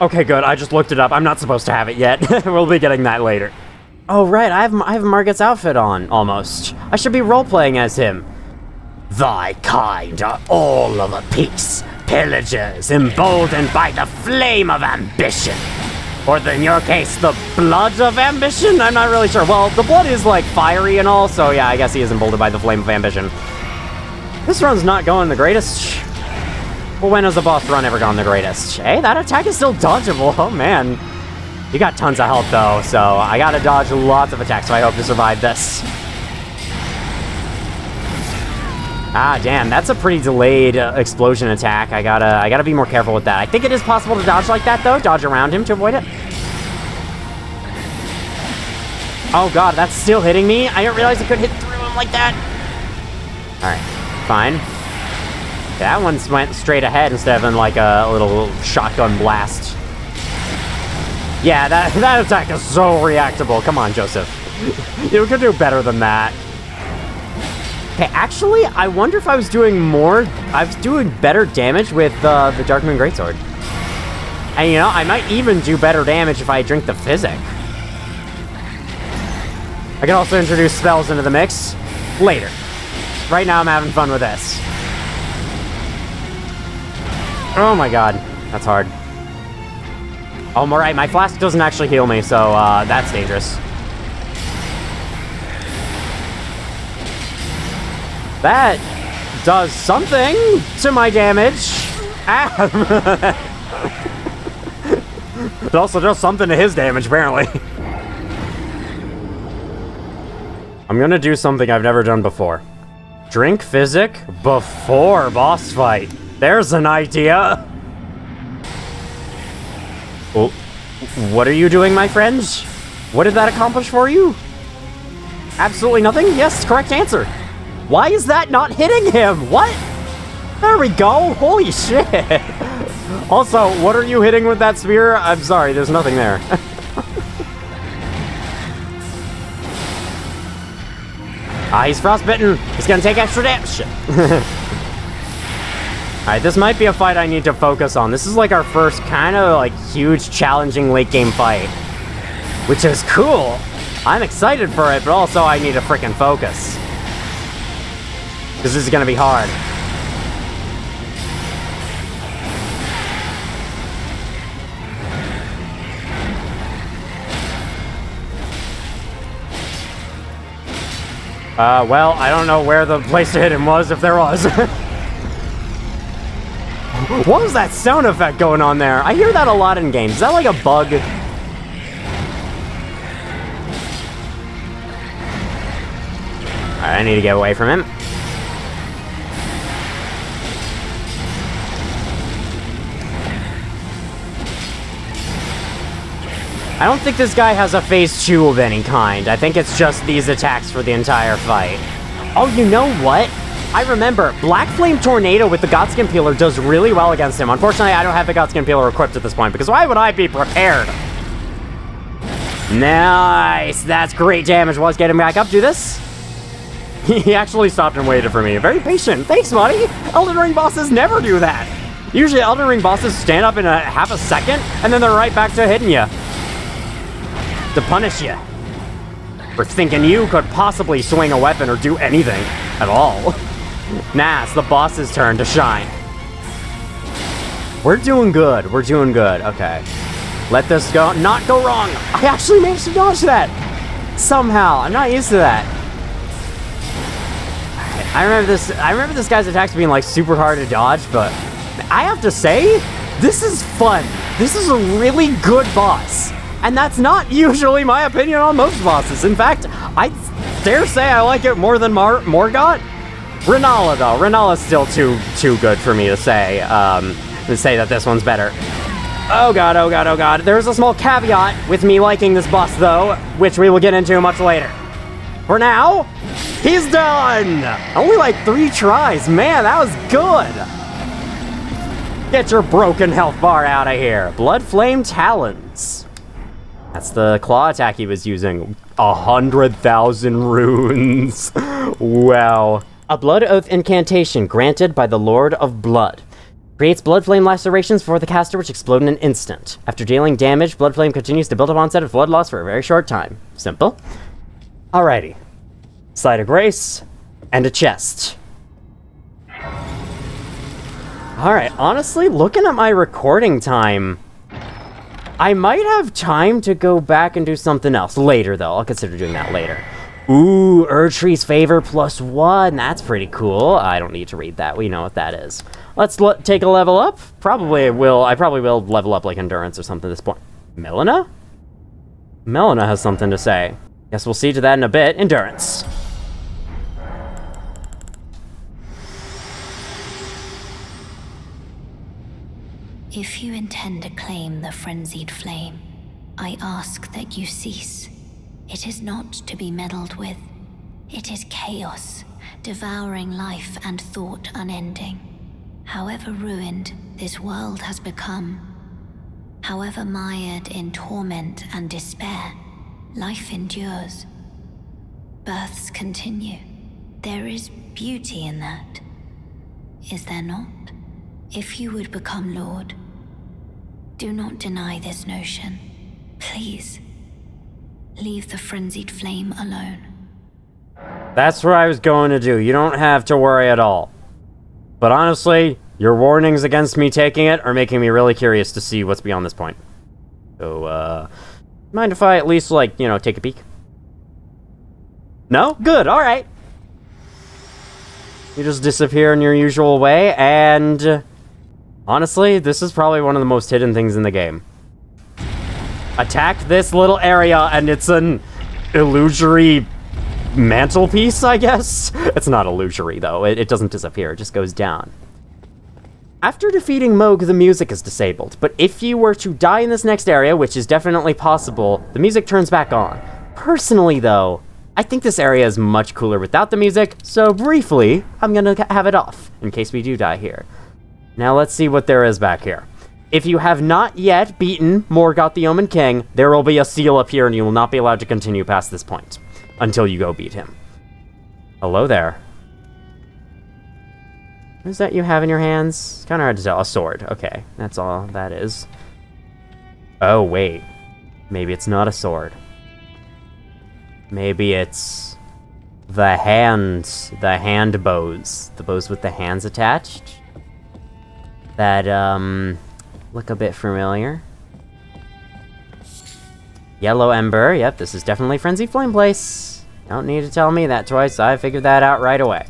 Okay, good. I just looked it up. I'm not supposed to have it yet. *laughs* we'll be getting that later. Oh, right. I have, I have Margit's outfit on, almost. I should be role-playing as him. Thy kind are all of a piece. Pillagers, emboldened by the flame of ambition. Or in your case, the blood of ambition? I'm not really sure. Well, the blood is like fiery and all, so yeah, I guess he is emboldened by the flame of ambition. This run's not going the greatest. Well, when has the boss run ever gone the greatest? Hey, that attack is still dodgeable. Oh, man. You got tons of health, though, so I gotta dodge lots of attacks, so I hope to survive this. Ah, damn, that's a pretty delayed uh, explosion attack. I gotta, I gotta be more careful with that. I think it is possible to dodge like that, though. Dodge around him to avoid it. Oh god, that's still hitting me? I didn't realize it could hit through him like that. Alright, fine. That one went straight ahead instead of in like a, a little shotgun blast. Yeah, that, that attack is so reactable. Come on, Joseph. *laughs* you could do better than that. Okay, actually, I wonder if I was doing more... I was doing better damage with uh, the Dark Moon Greatsword. And, you know, I might even do better damage if I drink the Physick. I can also introduce spells into the mix later. Right now, I'm having fun with this. Oh my god, that's hard. Oh, alright, my flask doesn't actually heal me, so uh, that's dangerous. That does something to my damage. Ah. *laughs* it also does something to his damage, apparently. *laughs* I'm gonna do something I've never done before. Drink Physick before boss fight. There's an idea. *laughs* What are you doing, my friends? What did that accomplish for you? Absolutely nothing? Yes, correct answer. Why is that not hitting him? What? There we go. Holy *laughs* shit. Also, what are you hitting with that spear? I'm sorry, there's nothing there. *laughs* ah, he's frostbitten. He's gonna take extra damage. *laughs* Alright, this might be a fight I need to focus on. This is like our first kind of like huge challenging late game fight. Which is cool. I'm excited for it, but also I need to freaking focus. Because this is going to be hard. Uh, well, I don't know where the place to hit him was, if there was. *laughs* what was that sound effect going on there? I hear that a lot in games. Is that like a bug? I need to get away from him. I don't think this guy has a phase two of any kind. I think it's just these attacks for the entire fight. Oh, you know what? I remember, Black Flame Tornado with the Godskin Peeler does really well against him. Unfortunately, I don't have the Godskin Peeler equipped at this point, because why would I be prepared? Nice! That's great damage. Let's get him back up. Do this. *laughs* He actually stopped and waited for me. Very patient. Thanks, buddy. Elden Ring bosses never do that. Usually Elden Ring bosses stand up in a half a second, and then they're right back to hitting you to punish you for thinking you could possibly swing a weapon or do anything at all. *laughs* nah, it's the boss's turn to shine. We're doing good. We're doing good. Okay. Let this go. Not go wrong. I actually managed to dodge that. Somehow. I'm not used to that. I remember this. I remember this guy's attacks being like super hard to dodge, but I have to say, this is fun. This is a really good boss. And that's not usually my opinion on most bosses. In fact, I dare say I like it more than Mar Morgott. Renala, though. Renala's still too too good for me to say, um, to say that this one's better. Oh god, oh god, oh god. There's a small caveat with me liking this boss, though, which we will get into much later. For now, he's done! Only like three tries. Man, that was good. Get your broken health bar out of here. Blood Flame Talons. That's the claw attack he was using. A hundred thousand *laughs* runes. wow. A Blood Oath incantation granted by the Lord of Blood. Creates Blood Flame lacerations for the caster which explode in an instant. After dealing damage, Blood Flame continues to build up onset of blood loss for a very short time. Simple. Alrighty. Site of Grace, and a chest. Alright, honestly, looking at my recording time, I might have time to go back and do something else. Later, though. I'll consider doing that later. Ooh, Erdtree's favor plus one. That's pretty cool. I don't need to read that. We know what that is. Let's take a level up. Probably will. I probably will level up like endurance or something at this point. Melina? Melina has something to say. Guess we'll see to that in a bit. Endurance. If you intend to claim the frenzied flame, I ask that you cease. It is not to be meddled with. It is chaos, devouring life and thought unending. However ruined this world has become, however mired in torment and despair, life endures. Births continue. There is beauty in that. Is there not? If you would become Lord, do not deny this notion. Please, leave the frenzied flame alone. That's what I was going to do. You don't have to worry at all. But honestly, your warnings against me taking it are making me really curious to see what's beyond this point. So, uh, mind if I at least, like, you know, take a peek? No? Good, alright. You just disappear in your usual way, and Honestly, this is probably one of the most hidden things in the game. Attack this little area and it's an illusory mantelpiece, I guess? *laughs* It's not illusory, though. It, it doesn't disappear. It just goes down. After defeating Mohg, the music is disabled, but if you were to die in this next area, which is definitely possible, the music turns back on. Personally, though, I think this area is much cooler without the music, so briefly, I'm gonna have it off, in case we do die here. Now let's see what there is back here. If you have not yet beaten Morgott the Omen King, there will be a seal up here and you will not be allowed to continue past this point until you go beat him. Hello there. What is that you have in your hands? Kind of hard to tell. A sword. Okay, that's all that is. Oh, wait. Maybe it's not a sword. Maybe it's the hands, the hand bows. The bows with the hands attached? that um, look a bit familiar. Yellow Ember, yep, this is definitely Frenzy Flame Place. Don't need to tell me that twice, I figured that out right away.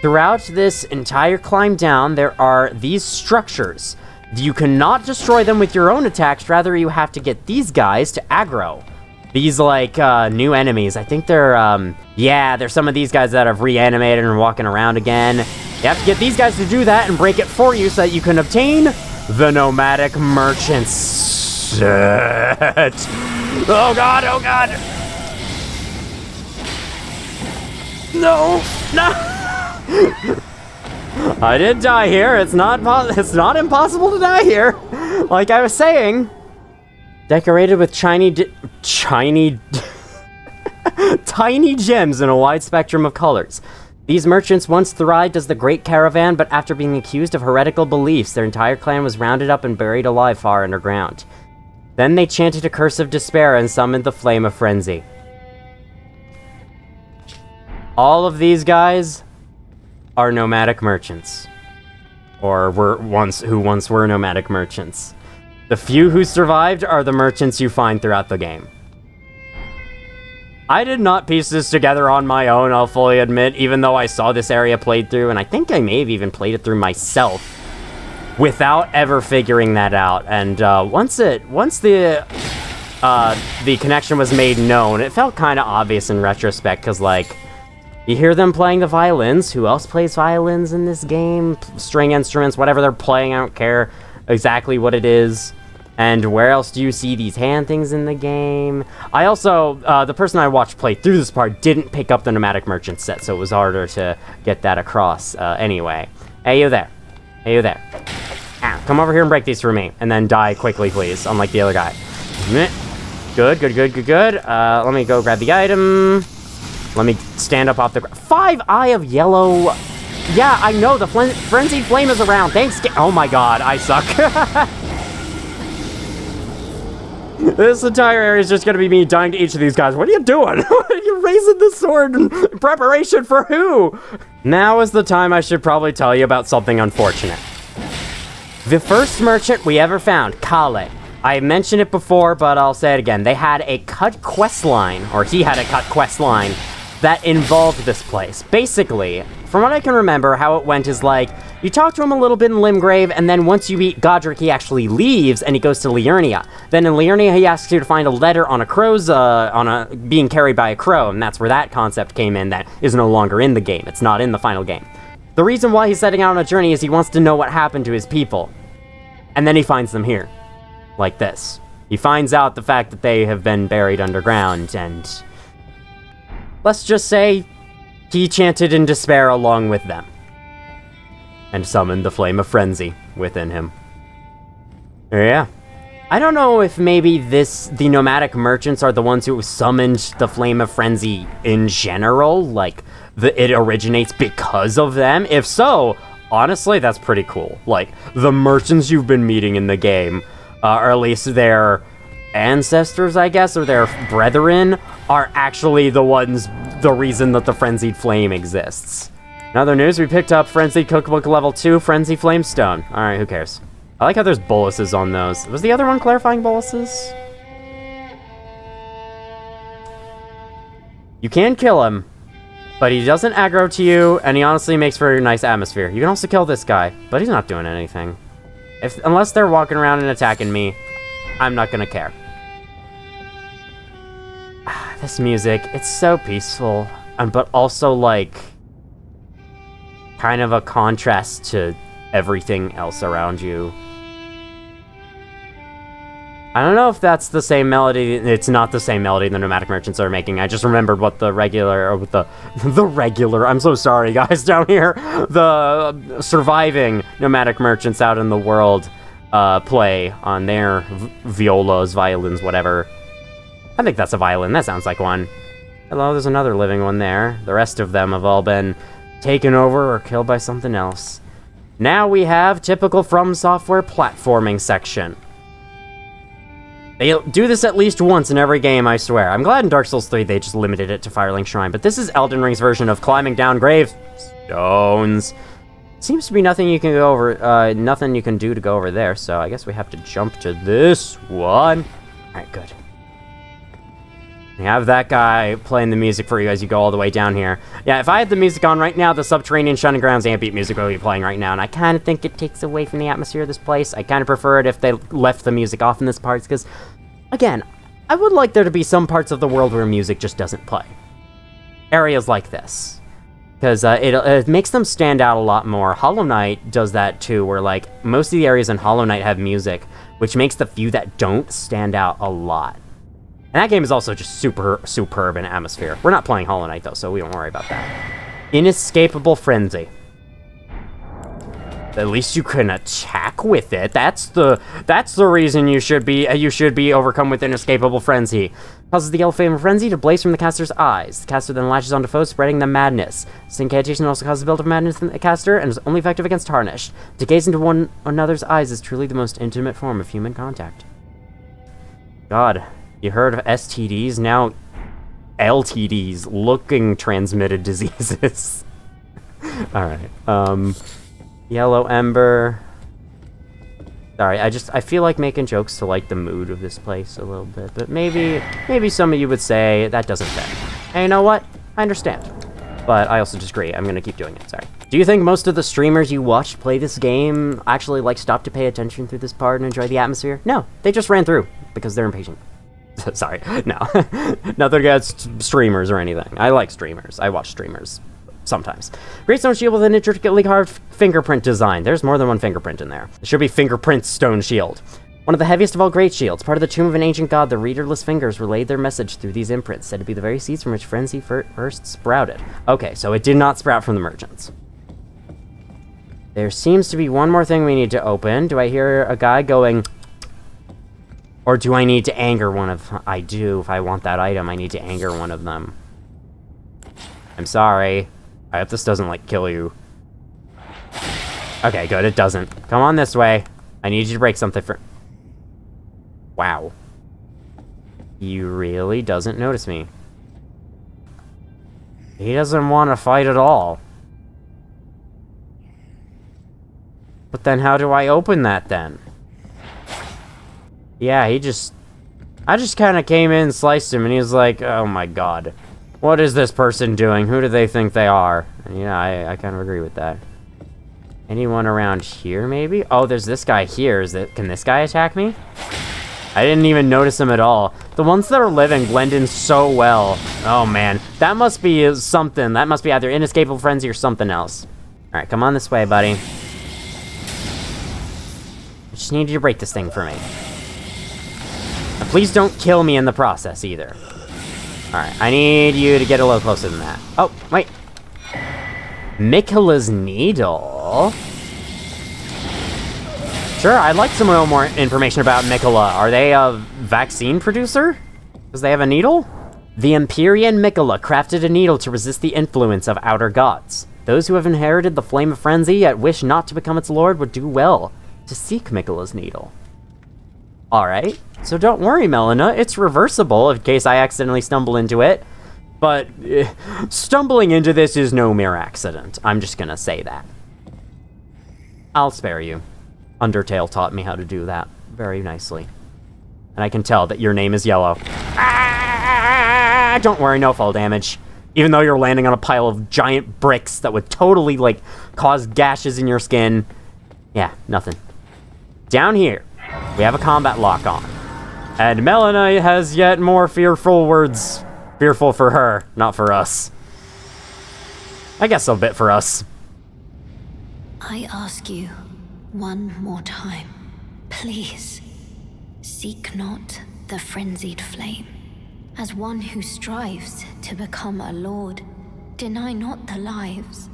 Throughout this entire climb down, there are these structures. You cannot destroy them with your own attacks, rather you have to get these guys to aggro. These, like, uh, new enemies. I think they're, um, yeah, there's some of these guys that have reanimated and walking around again. You have to get these guys to do that and break it for you so that you can obtain the Nomadic Merchant set. Oh god, oh god. No, no. *laughs* I did die here. It's not it's not impossible to die here. Like I was saying. Decorated with shiny shiny *laughs* tiny gems in a wide spectrum of colors. These merchants once thrived as the Great Caravan, but after being accused of heretical beliefs, their entire clan was rounded up and buried alive far underground. Then they chanted a curse of despair and summoned the Flame of Frenzy. All of these guys are nomadic merchants. Or were once who once were nomadic merchants. The few who survived are the merchants you find throughout the game. I did not piece this together on my own, I'll fully admit, even though I saw this area played through, and I think I may have even played it through myself without ever figuring that out. And uh, once it, once the, uh, the connection was made known, it felt kind of obvious in retrospect, because, like, you hear them playing the violins. Who else plays violins in this game? String instruments, whatever they're playing, I don't care exactly what it is. And where else do you see these hand things in the game? I also, uh, the person I watched play through this part didn't pick up the Nomadic Merchant set, so it was harder to get that across uh, anyway. Hey, you there. Hey, you there. Ah, come over here and break these for me, and then die quickly, please, unlike the other guy. Good, good, good, good, good. Uh, let me go grab the item. Let me stand up off the ground. Five Eye of Yellow. Yeah, I know, the Frenzied Flame is around. Thanks, Oh my god, I suck. *laughs* this entire area is just gonna be me dying to each of these guys. What are you doing? *laughs* You're raising the sword in preparation for who? Now is the time I should probably tell you about something unfortunate. The first merchant we ever found, Kale. I mentioned it before, but I'll say it again. They had a cut quest line, or he had a cut quest line, that involved this place. Basically, from what I can remember, how it went is like, you talk to him a little bit in Limgrave, and then once you beat Godrick, he actually leaves, and he goes to Liurnia. Then in Liurnia, he asks you to find a letter on a crow's, uh, on a, being carried by a crow, and that's where that concept came in that is no longer in the game. It's not in the final game. The reason why he's setting out on a journey is he wants to know what happened to his people. And then he finds them here. Like this. He finds out the fact that they have been buried underground, and Let's just say he chanted in despair along with them and summoned the flame of frenzy within him. Yeah. I don't know if maybe this the nomadic merchants are the ones who summoned the flame of frenzy in general, like the it originates because of them. If so, honestly, that's pretty cool. Like the merchants you've been meeting in the game, uh, or at least their ancestors, I guess, or their brethren, are actually the ones, the reason that the Frenzied Flame exists. In other news, we picked up Frenzied Cookbook Level 2 Frenzy Flamestone. Alright, who cares? I like how there's boluses on those. Was the other one clarifying boluses? You can kill him, but he doesn't aggro to you, and he honestly makes for a nice atmosphere. You can also kill this guy, but he's not doing anything. If Unless they're walking around and attacking me, I'm not gonna care. *sighs* This music, it's so peaceful, um, but also like kind of a contrast to everything else around you. I don't know if that's the same melody. It's not the same melody the Nomadic Merchants are making. I just remembered what the regular, or the, *laughs* the regular, I'm so sorry guys *laughs* down here, the surviving Nomadic Merchants out in the world uh, play on their violas, violins, whatever. I think that's a violin. That sounds like one. Hello, there's another living one there. The rest of them have all been taken over or killed by something else. Now we have typical From Software platforming section. They do this at least once in every game, I swear. I'm glad in Dark Souls 3 they just limited it to Firelink Shrine, but this is Elden Ring's version of climbing down gravestones. Seems to be nothing you can go over, uh, nothing you can do to go over there, so I guess we have to jump to this one. Alright, good. You have that guy playing the music for you as you go all the way down here. Yeah, if I had the music on right now, the Subterranean Shunning Grounds ambient music would be playing right now, and I kind of think it takes away from the atmosphere of this place. I kind of prefer it if they left the music off in this part, because, again, I would like there to be some parts of the world where music just doesn't play. Areas like this. Because uh, it, it makes them stand out a lot more. Hollow Knight does that too, where, like, most of the areas in Hollow Knight have music, which makes the few that don't stand out a lot. And that game is also just super superb in atmosphere. We're not playing Hollow Knight though, so we don't worry about that. Inescapable Frenzy. At least you can attack with it. That's the that's the reason you should be you should be overcome with inescapable frenzy. Causes the yellow flame of frenzy to blaze from the caster's eyes. The caster then lashes onto foes, spreading the madness. This incantation also causes a build of madness in the caster and is only effective against tarnished. To gaze into one another's eyes is truly the most intimate form of human contact. God, you heard of STDs? Now LTDs, looking transmitted *laughs* diseases. *laughs* Alright, um, Yellow Ember. Sorry, I just, I feel like making jokes to like the mood of this place a little bit, but maybe, maybe some of you would say that doesn't fit. And you know what? I understand. But I also disagree. I'm gonna keep doing it, sorry. Do you think most of the streamers you watched play this game actually, like, stop to pay attention through this part and enjoy the atmosphere? No, they just ran through, because they're impatient. *laughs* sorry, no. *laughs* Nothing against streamers or anything. I like streamers. I watch streamers sometimes. Great stone shield with an intricately carved fingerprint design. There's more than one fingerprint in there. It should be fingerprint stone shield. One of the heaviest of all great shields, part of the tomb of an ancient god, the readerless fingers relayed their message through these imprints, said to be the very seeds from which frenzy first sprouted. Okay, so it did not sprout from the merchants. There seems to be one more thing we need to open. Do I hear a guy going... Or do I need to anger one of... I do. If I want that item, I need to anger one of them. I'm sorry. I hope this doesn't, like, kill you. Okay, good. It doesn't. Come on this way. I need you to break something for... Wow. He really doesn't notice me. He doesn't want to fight at all. But then how do I open that then? Yeah, he just... I just kind of came in, sliced him, and he was like, oh my god. What is this person doing? Who do they think they are? And yeah, I, I kind of agree with that. Anyone around here, maybe? Oh, there's this guy here. Is it? Can this guy attack me? I didn't even notice him at all. The ones that are living blend in so well. Oh, man. That must be something. That must be either Inescapable Frenzy or something else. All right, come on this way, buddy. I just need you to break this thing for me. Please don't kill me in the process, either. Alright, I need you to get a little closer than that. Oh, wait. Miquella's Needle? Sure, I'd like some more information about Miquella. Are they a vaccine producer? Because they have a needle? The Empyrean Miquella crafted a needle to resist the influence of outer gods. Those who have inherited the Flame of Frenzy yet wish not to become its lord would do well to seek Miquella's needle. Alright, so don't worry, Melina, it's reversible in case I accidentally stumble into it. But uh, stumbling into this is no mere accident. I'm just gonna say that. I'll spare you. Undertale taught me how to do that very nicely. And I can tell that your name is Yellow. Ah, don't worry, no fall damage. Even though you're landing on a pile of giant bricks that would totally, like, cause gashes in your skin. Yeah, nothing. Down here, we have a combat lock on. And Melina has yet more fearful words. Fearful for her, not for us. I guess a bit for us. I ask you one more time, please, seek not the frenzied flame. As one who strives to become a lord, deny not the lives,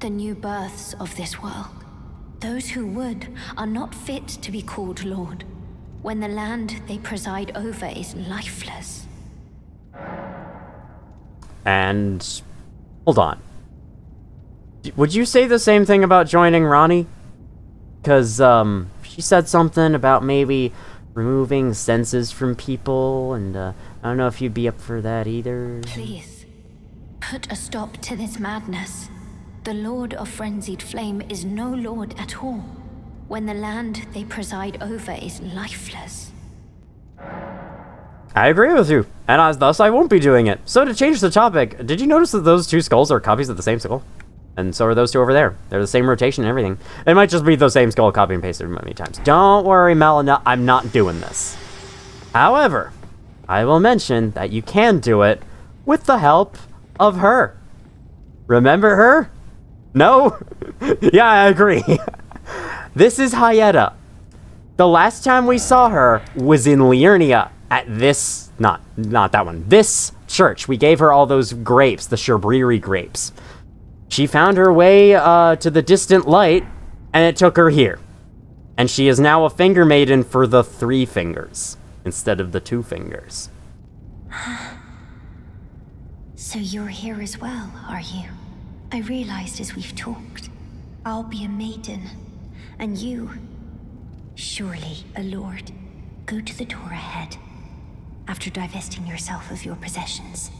the new births of this world. Those who would are not fit to be called lord, when the land they preside over is lifeless. And... hold on. Would you say the same thing about joining Ranni? Because, um, she said something about maybe removing senses from people, and, uh, I don't know if you'd be up for that either. Please, put a stop to this madness. The Lord of Frenzied Flame is no lord at all, when the land they preside over is lifeless. I agree with you, and as thus I won't be doing it. So to change the topic, did you notice that those two skulls are copies of the same skull? And so are those two over there. They're the same rotation and everything. It might just be the same skull copy and pasted many times. Don't worry, Melina, I'm not doing this. However, I will mention that you can do it with the help of her. Remember her? No? *laughs* yeah, I agree. *laughs* this is Hyetta. The last time we saw her was in Liurnia at this, not, not that one, this church. We gave her all those grapes, the Shabriri grapes. She found her way uh, to the distant light, and it took her here. And she is now a finger maiden for the three fingers, instead of the two fingers. *sighs* so you're here as well, are you? I realized as we've talked, I'll be a maiden, and you, surely a lord. Go to the door ahead. After divesting yourself of your possessions,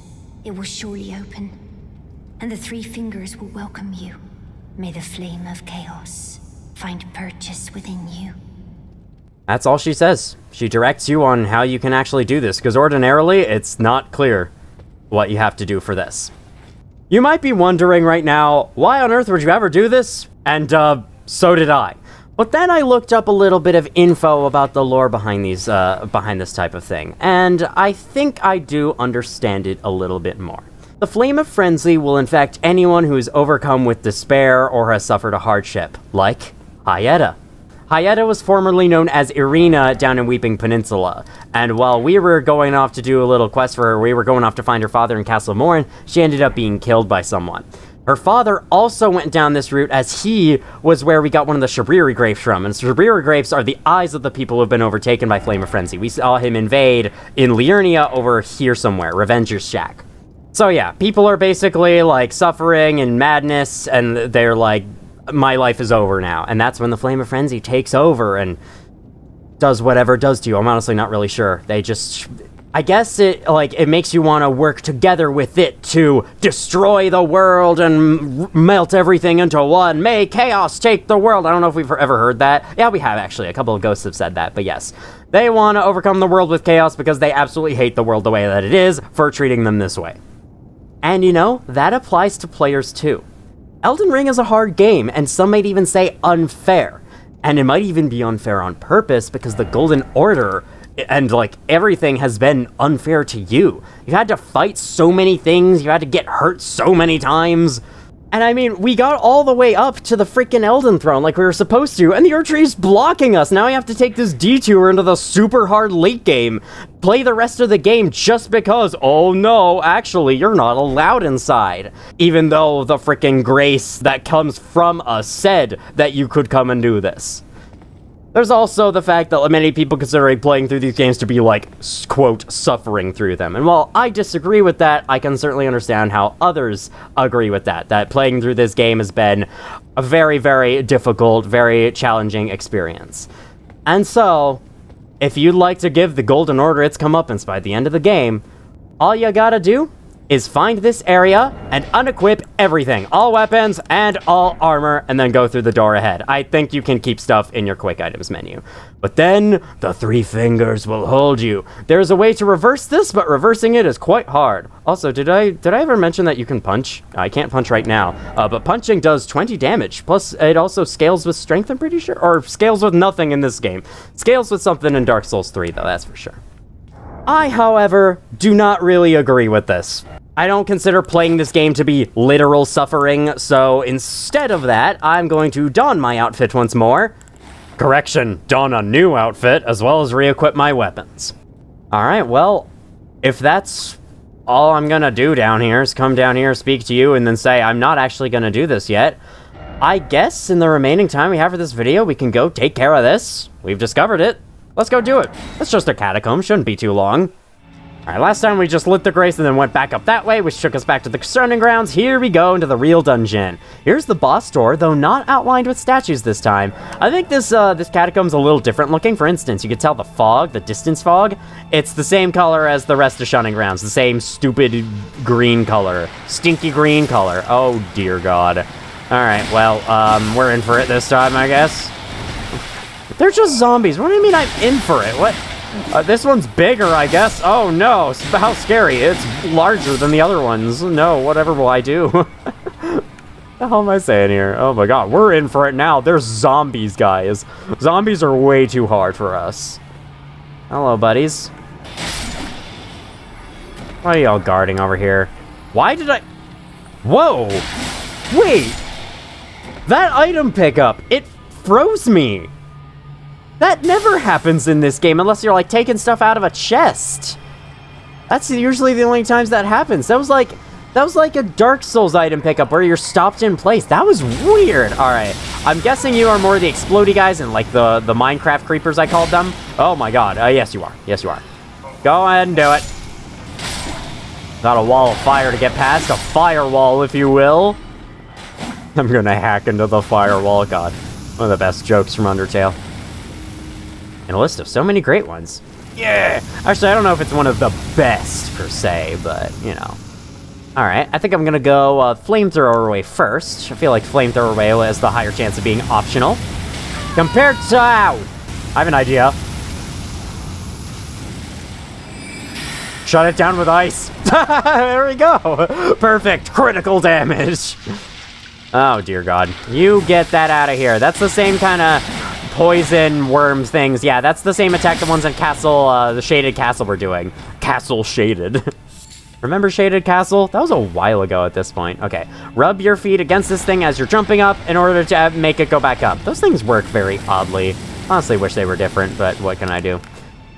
it will surely open, and the Three Fingers will welcome you. May the flame of chaos find purchase within you. That's all she says. She directs you on how you can actually do this, because ordinarily, it's not clear. what you have to do for this. You might be wondering right now, why on earth would you ever do this? And, uh, so did I. But then I looked up a little bit of info about the lore behind these, uh, behind this type of thing, and I think I do understand it a little bit more. The Flame of Frenzy will infect anyone who is overcome with despair or has suffered a hardship, like Hyetta. Hyetta was formerly known as Irina down in Weeping Peninsula, and while we were going off to do a little quest for her, we were going off to find her father in Castle Morne, she ended up being killed by someone. Her father also went down this route as he was where we got one of the Shabriri Grapes from, and Shabriri Grapes are the eyes of the people who have been overtaken by Flame of Frenzy. We saw him invade in Liurnia over here somewhere, Revenger's Shack. So yeah, people are basically like suffering and madness, and they're like my life is over now. And that's when the Flame of Frenzy takes over and does whatever it does to you. I'm honestly not really sure. They just... I guess it, like, it makes you want to work together with it to destroy the world and melt everything into one. May chaos take the world. I don't know if we've ever heard that. Yeah, we have, actually. A couple of ghosts have said that, but yes. They want to overcome the world with chaos because they absolutely hate the world the way that it is for treating them this way. And you know, that applies to players too. Elden Ring is a hard game, and some might even say unfair. And it might even be unfair on purpose because the Golden Order and like everything has been unfair to you. You had to fight so many things, you had to get hurt so many times. And I mean, we got all the way up to the freaking Elden Throne like we were supposed to, and the Erdtree's blocking us. Now we have to take this detour into the super hard late game. Play the rest of the game just because, oh no, actually, you're not allowed inside. Even though the freaking grace that comes from us said that you could come and do this. There's also the fact that many people consider playing through these games to be like, quote, suffering through them. And while I disagree with that, I can certainly understand how others agree with that. That playing through this game has been a very, very difficult, very challenging experience. And so, if you'd like to give the Golden Order its comeuppance by the end of the game, all you gotta do is find this area and unequip everything, all weapons and all armor, and then go through the door ahead. I think you can keep stuff in your quick items menu. But then, the three fingers will hold you. There's a way to reverse this, but reversing it is quite hard. Also, did I did I ever mention that you can punch? I can't punch right now, uh, but punching does 20 damage. Plus, it also scales with strength, I'm pretty sure? Or scales with nothing in this game. Scales with something in Dark Souls 3, though, that's for sure. I, however, do not really agree with this. I don't consider playing this game to be literal suffering, so instead of that, I'm going to don my outfit once more. Correction, don a new outfit, as well as re-equip my weapons. Alright, well, if that's all I'm gonna do down here is come down here, speak to you, and then say I'm not actually gonna do this yet, I guess in the remaining time we have for this video, we can go take care of this. We've discovered it. Let's go do it. It's just a catacomb, shouldn't be too long. Alright, last time we just lit the grace and then went back up that way, which took us back to the surrounding grounds. Here we go into the real dungeon. Here's the boss door, though not outlined with statues this time. I think this uh, this catacomb's a little different looking. For instance, you can tell the fog, the distance fog, it's the same color as the rest of Shunning Grounds, the same stupid green color. Stinky green color. Oh, dear God. Alright, well, um, we're in for it this time, I guess. They're just zombies. What do you mean I'm in for it? What? Uh, this one's bigger, I guess. Oh, no. How scary. It's larger than the other ones. No, whatever will I do? *laughs* the hell am I saying here? Oh my god, we're in for it now. There's zombies, guys. Zombies are way too hard for us. Hello, buddies. Why are y'all guarding over here? Why did I... Whoa! Wait! That item pickup, it froze me! That never happens in this game unless you're like taking stuff out of a chest. That's usually the only times that happens. That was like that was like a Dark Souls item pickup where you're stopped in place. That was weird. All right. I'm guessing you are more the explody guys and like the, the Minecraft creepers I called them. Oh my god. Uh, yes, you are. Yes, you are. Go ahead and do it. Got a wall of fire to get past. A firewall, if you will. *laughs* I'm gonna hack into the firewall. God. One of the best jokes from Undertale and a list of so many great ones. Yeah! Actually, I don't know if it's one of the best, per se, but, you know. Alright, I think I'm gonna go uh, Flamethrower Way first. I feel like Flamethrower Way has the higher chance of being optional. Compared to... Ow! I have an idea. Shut it down with ice. *laughs* there we go. Perfect. Critical damage. Oh, dear God. You get that out of here. That's the same kind of poison worms things. Yeah, that's the same attack the ones in Castle, uh, the Shaded Castle were doing. Castle Shaded. *laughs* Remember Shaded Castle? That was a while ago at this point. Okay, rub your feet against this thing as you're jumping up in order to make it go back up. Those things work very oddly. Honestly, wish they were different, but what can I do?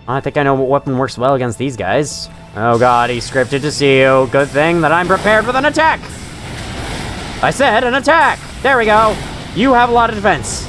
I think I know what weapon works well against these guys. Oh god, he's scripted to see you. Good thing that I'm prepared with an attack! I said an attack! There we go! You have a lot of defense.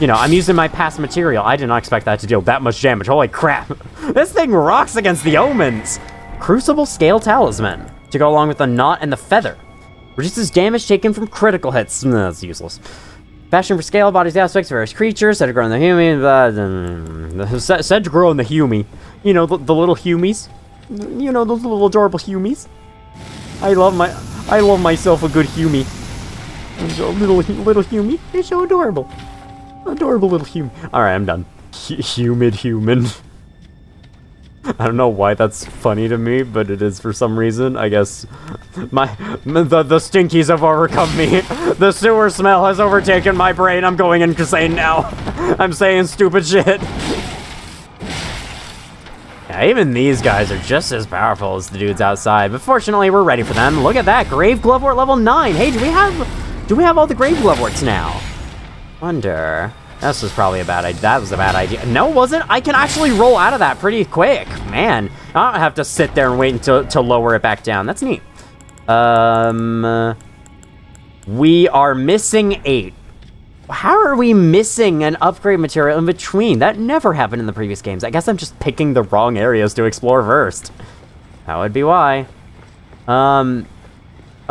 you know, I'm using my past material. I did not expect that to deal that much damage. Holy crap. *laughs* this thing rocks against the omens. Crucible Scale Talisman. To go along with the knot and the feather. Reduces damage taken from critical hits. No, that's useless. Passion for scale bodies aspects various creatures. Said to grow in the humy. Uh, said to grow in the humy. You know, the, the little humies. You know, those little adorable humies. I love my... I love myself a good humy. Little, little humy. They're so adorable. Adorable little human. Alright, I'm done. H humid human. *laughs* I don't know why that's funny to me, but it is for some reason. I guess my the the stinkies have overcome me. *laughs* The sewer smell has overtaken my brain. I'm going insane now. *laughs* I'm saying stupid shit. Yeah, even these guys are just as powerful as the dudes outside, but fortunately we're ready for them. Look at that, Grave Glovewort level 9. Hey, do we have do we have all the Grave Gloveworts now? Wonder. This was probably a bad idea. That was a bad idea. No, it wasn't. I can actually roll out of that pretty quick. Man, I don't have to sit there and wait until to lower it back down. That's neat. Um, we are missing eight. How are we missing an upgrade material in between? That never happened in the previous games. I guess I'm just picking the wrong areas to explore first. That would be why. Um,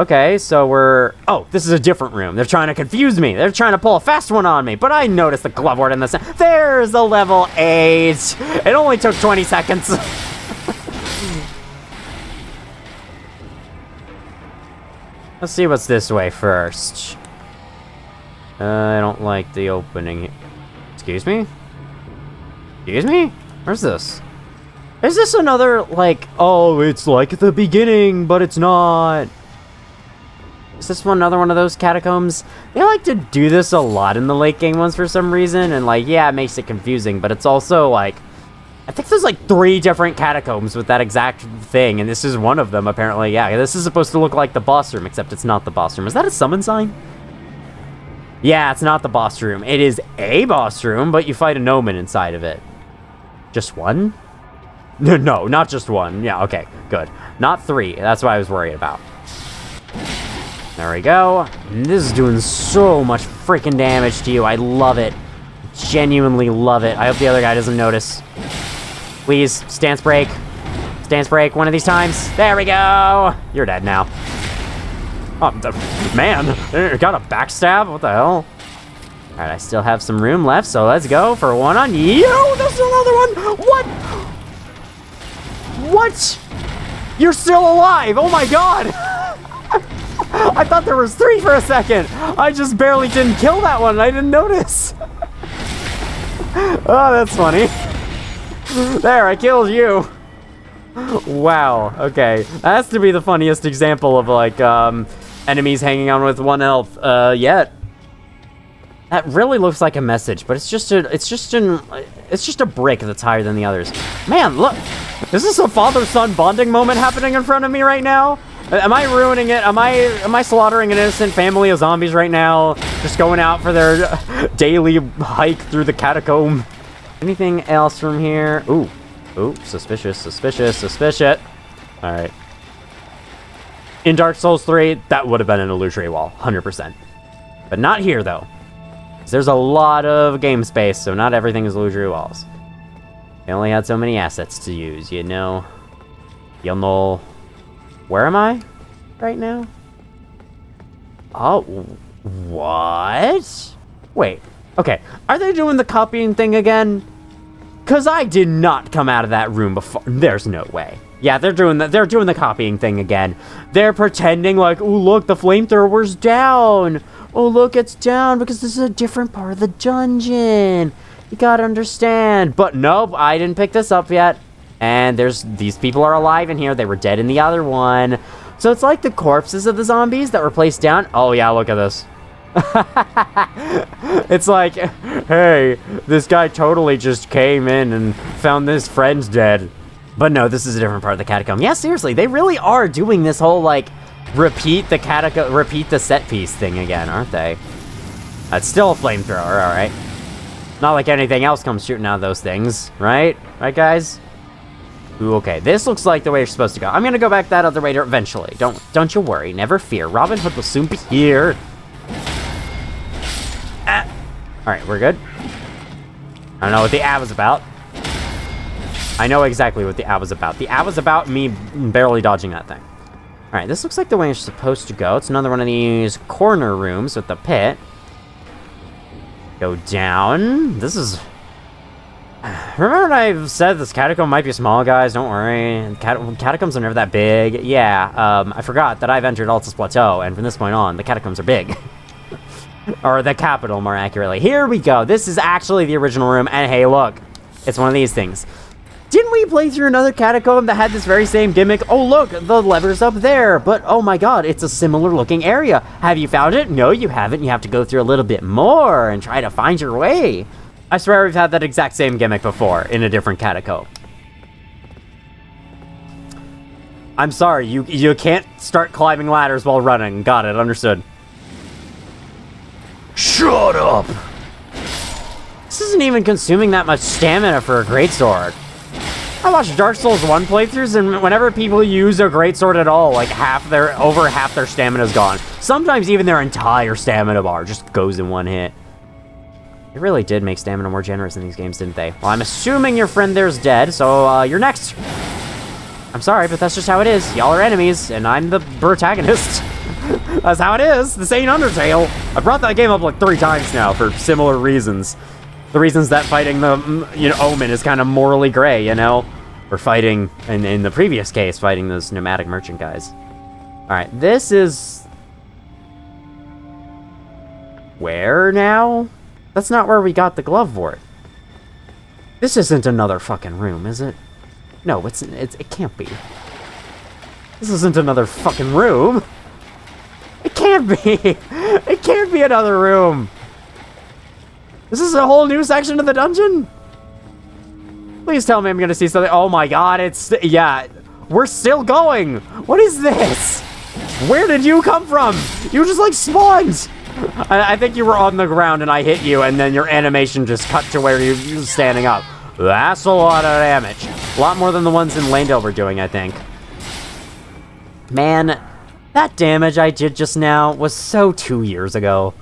Okay, so we're... Oh, this is a different room. They're trying to confuse me. They're trying to pull a fast one on me, but I noticed the Glovewort in the. There's the level 8. It only took 20 seconds. *laughs* Let's see what's this way first. Uh, I don't like the opening. Excuse me? Excuse me? Where's this? Is this another, like, oh, it's like the beginning, but it's not? Is this one another one of those catacombs? They like to do this a lot in the late game ones for some reason, and like, yeah, it makes it confusing, but it's also like, I think there's like three different catacombs with that exact thing, and this is one of them, apparently. Yeah, this is supposed to look like the boss room, except it's not the boss room. Is that a summon sign? Yeah, it's not the boss room. It is a boss room, but you fight an omen inside of it. Just one? No, *laughs* no, not just one. Yeah, okay, good. Not three. That's what I was worried about. There we go. This is doing so much freaking damage to you. I love it. Genuinely love it. I hope the other guy doesn't notice. Please, stance break. Stance break one of these times. There we go. You're dead now. Oh, the, man. Got a backstab? What the hell? Alright, I still have some room left, so let's go for one on you. There's another one. What? What? You're still alive. Oh my god. *laughs* I thought there was three for a second. I just barely didn't kill that one. I didn't notice. *laughs* oh, that's funny. There, I killed you. Wow, okay. That has to be the funniest example of, like, um, enemies hanging on with one health, uh, yet. That really looks like a message, but it's just a, it's just an, it's just a brick that's higher than the others. Man, look, is this a father-son bonding moment happening in front of me right now? Am I ruining it? Am I am I slaughtering an innocent family of zombies right now? Just going out for their *laughs* daily hike through the catacomb. Anything else from here? Ooh. Ooh, suspicious, suspicious, suspicious. Alright. In Dark Souls 3, that would have been an illusory wall, 100%. But not here, though. There's a lot of game space, so not everything is illusory walls. They only had so many assets to use, you know? You know. Where am I right now? Oh, what? Wait. Okay. Are they doing the copying thing again? Cause I did not come out of that room before. There's no way. Yeah, they're doing the, they're doing the copying thing again. They're pretending like, oh look, the flamethrower's down. Oh look, it's down because this is a different part of the dungeon. You gotta understand. But nope, I didn't pick this up yet. And there's these people are alive in here. They were dead in the other one. So it's like the corpses of the zombies that were placed down. Oh yeah, look at this. *laughs* it's like, hey, this guy totally just came in and found this friend's dead. But no, this is a different part of the catacomb. Yeah, seriously, they really are doing this whole, like, repeat the catacomb, repeat the set piece thing again, aren't they? That's still a flamethrower, alright. Not like anything else comes shooting out of those things, right? Right, guys? Ooh, okay, this looks like the way you're supposed to go. I'm gonna go back that other way eventually. Don't, don't you worry, never fear. Robin Hood will soon be here. Ah. Alright, we're good. I don't know what the ad was about. I know exactly what the ad was about. The ad was about me barely dodging that thing. Alright, this looks like the way you're supposed to go. It's another one of these corner rooms with the pit. Go down. This is... Remember when I said this catacomb might be small, guys? Don't worry. Cat catacombs are never that big. Yeah, um, I forgot that I've entered Altus Plateau, and from this point on, the catacombs are big. *laughs* or the capital, more accurately. Here we go. This is actually the original room, and hey, look. It's one of these things. Didn't we play through another catacomb that had this very same gimmick? Oh, look, the lever's up there. But, oh my god, it's a similar looking area. Have you found it? No, you haven't. You have to go through a little bit more and try to find your way. I swear we've had that exact same gimmick before in a different catacomb. I'm sorry, you you can't start climbing ladders while running. Got it, understood. Shut up! This isn't even consuming that much stamina for a greatsword. I watched Dark Souls 1 playthroughs, and whenever people use a greatsword at all, like half their, over half their stamina's gone. Sometimes even their entire stamina bar just goes in one hit. They really did make stamina more generous in these games, didn't they? Well, I'm assuming your friend there's dead, so uh, you're next. I'm sorry, but that's just how it is. Y'all are enemies, and I'm the protagonist. *laughs* that's how it is. This ain't Undertale. I brought that game up like three times now for similar reasons the reasons that fighting the, mm, you know, Omen is kind of morally gray, you know? Or fighting, in, in the previous case, fighting those nomadic merchant guys. Alright, this is... Where now? That's not where we got the Glovewort. This isn't another fucking room, is it? No, it's, it's it can't be. This isn't another fucking room. It can't be. *laughs* It can't be another room. This is a whole new section of the dungeon? Please tell me I'm gonna see something. Oh my god, it's... Yeah, we're still going. What is this? Where did you come from? You just, like, spawned. I, I think you were on the ground and I hit you, and then your animation just cut to where you, you're standing up. That's a lot of damage. A lot more than the ones in Leyndell were doing, I think. Man, that damage I did just now was so two years ago.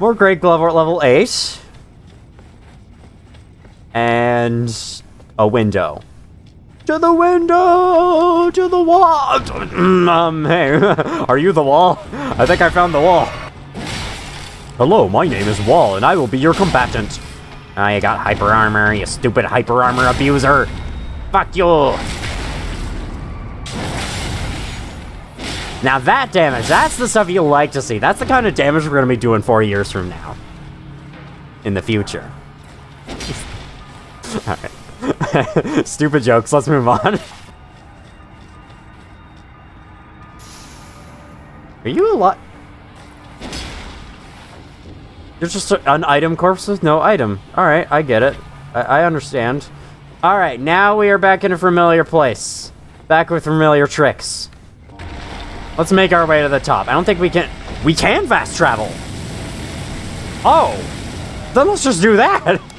More Great Glove level 8. And a window. To the window! To the wall! um, hey, *laughs* are you the wall? I think I found the wall. Hello, my name is Wall, and I will be your combatant. Ah, you got hyper armor, you stupid hyper armor abuser. Fuck you! Now that damage, that's the stuff you like to see. That's the kind of damage we're to be doing four years from now. In the future. *laughs* Alright. *laughs* Stupid jokes, let's move on. Are you a lot? You're just an item corpse with no item. Alright, I get it. I, I understand. Alright, now we are back in a familiar place. Back with familiar tricks. Let's make our way to the top. I don't think we can... We can fast travel! Oh! Then let's just do that! *laughs*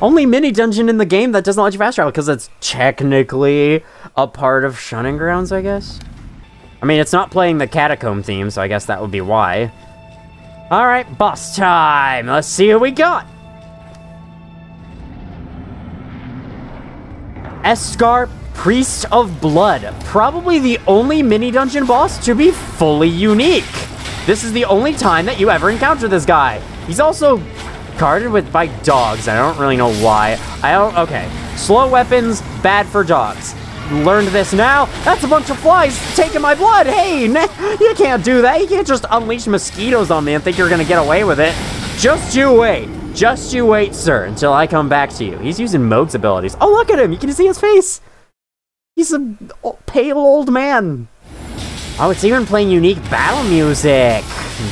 Only mini dungeon in the game that doesn't let you fast travel because it's technically a part of Shunning Grounds, I guess. I mean, it's not playing the catacomb theme, so I guess that would be why. Alright, boss time! Let's see what we got! Esgar Priest of Blood. Probably the only mini-dungeon boss to be fully unique. this is the only time that you ever encounter this guy. He's also guarded with by dogs. I don't really know why. I don't. Okay, slow weapons bad for dogs. Learned this now. That's a bunch of flies taking my blood. Hey, *laughs* you can't do that. You can't just unleash mosquitoes on me and think you're gonna get away with it. Just you wait. Just you wait, sir, until I come back to you. He's using Mohg's abilities. Oh, look at him. You can see his face. He's a oh, pale old man. Oh, it's even playing unique battle music.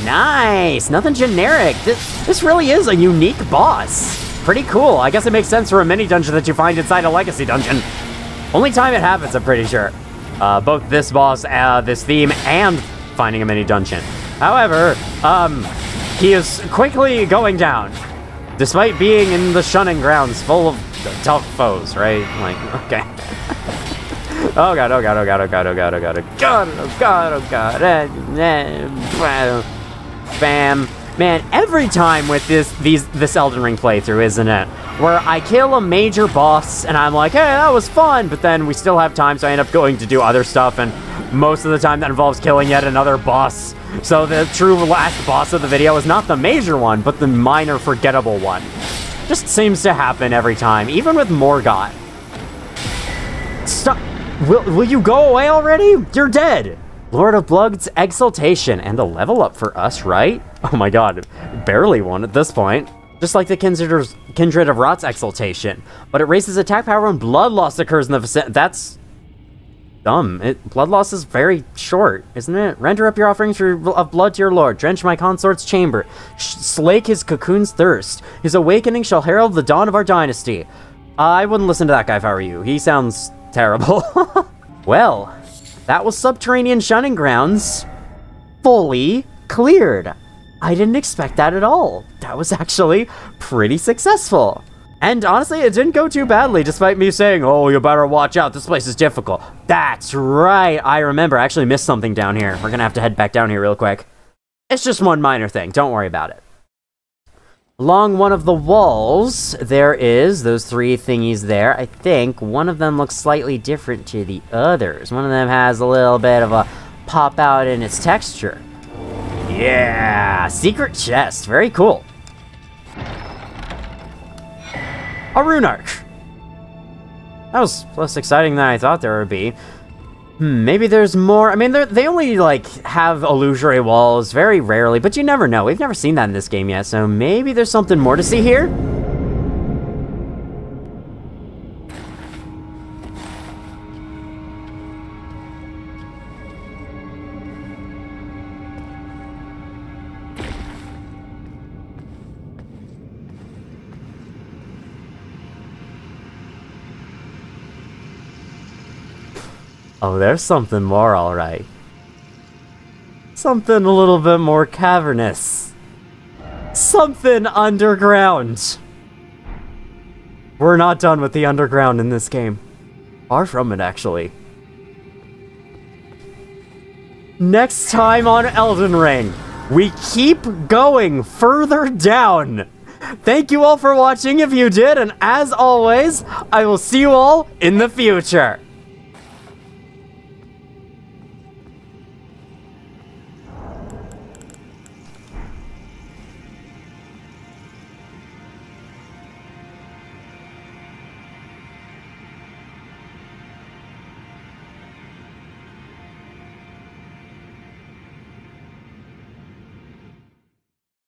Nice. Nothing generic. This, this really is a unique boss. Pretty cool. I guess it makes sense for a mini dungeon that you find inside a legacy dungeon. Only time it happens, I'm pretty sure. Uh, both this boss, uh, this theme, and finding a mini dungeon. However, um, he is quickly going down. Despite being in the shunning grounds full of tough foes, right? Like, *laughs* okay. Oh god, oh god, oh god, oh god, oh god, oh god, oh god, oh god, oh god, eh, eh, oh god. Bam. Man, every time with this these this Elden Ring playthrough, isn't it? Where I kill a major boss and I'm like, hey, that was fun, but then we still have time, so I end up going to do other stuff, and most of the time that involves killing yet another boss. So the true last boss of the video is not the major one, but the minor forgettable one. Just seems to happen every time, even with Morgott. Stop. Will, will you go away already? You're dead. Lord of Blood's Exaltation, and a level up for us, right? Oh my god, barely one at this point. Just like the Kindred of Rot's Exaltation. But it raises attack power when blood loss occurs in the vicinity. That's dumb. It, blood loss is very short, isn't it? Render up your offerings of blood to your lord. Drench my consort's chamber. Sh slake his cocoon's thirst. His awakening shall herald the dawn of our dynasty. I wouldn't listen to that guy if I were you. He sounds terrible. *laughs* well, that was Subterranean Shunning Grounds fully cleared. I didn't expect that at all. That was actually pretty successful. And honestly, it didn't go too badly, despite me saying, oh, you better watch out, this place is difficult. That's right, I remember. I actually missed something down here. We're gonna have to head back down here real quick. It's just one minor thing, don't worry about it. Along one of the walls, there is those three thingies there. I think one of them looks slightly different to the others. One of them has a little bit of a pop out in its texture. Yeah, secret chest, very cool. A rune arc. That was less exciting than I thought there would be. Hmm, maybe there's more. I mean, they only, like, have illusory walls very rarely, but you never know. We've never seen that in this game yet, so maybe there's something more to see here? Oh, there's something more, alright. Something a little bit more cavernous. Something underground. We're not done with the underground in this game. Far from it, actually. Next time on Elden Ring, we keep going further down. Thank you all for watching if you did, and as always, I will see you all in the future.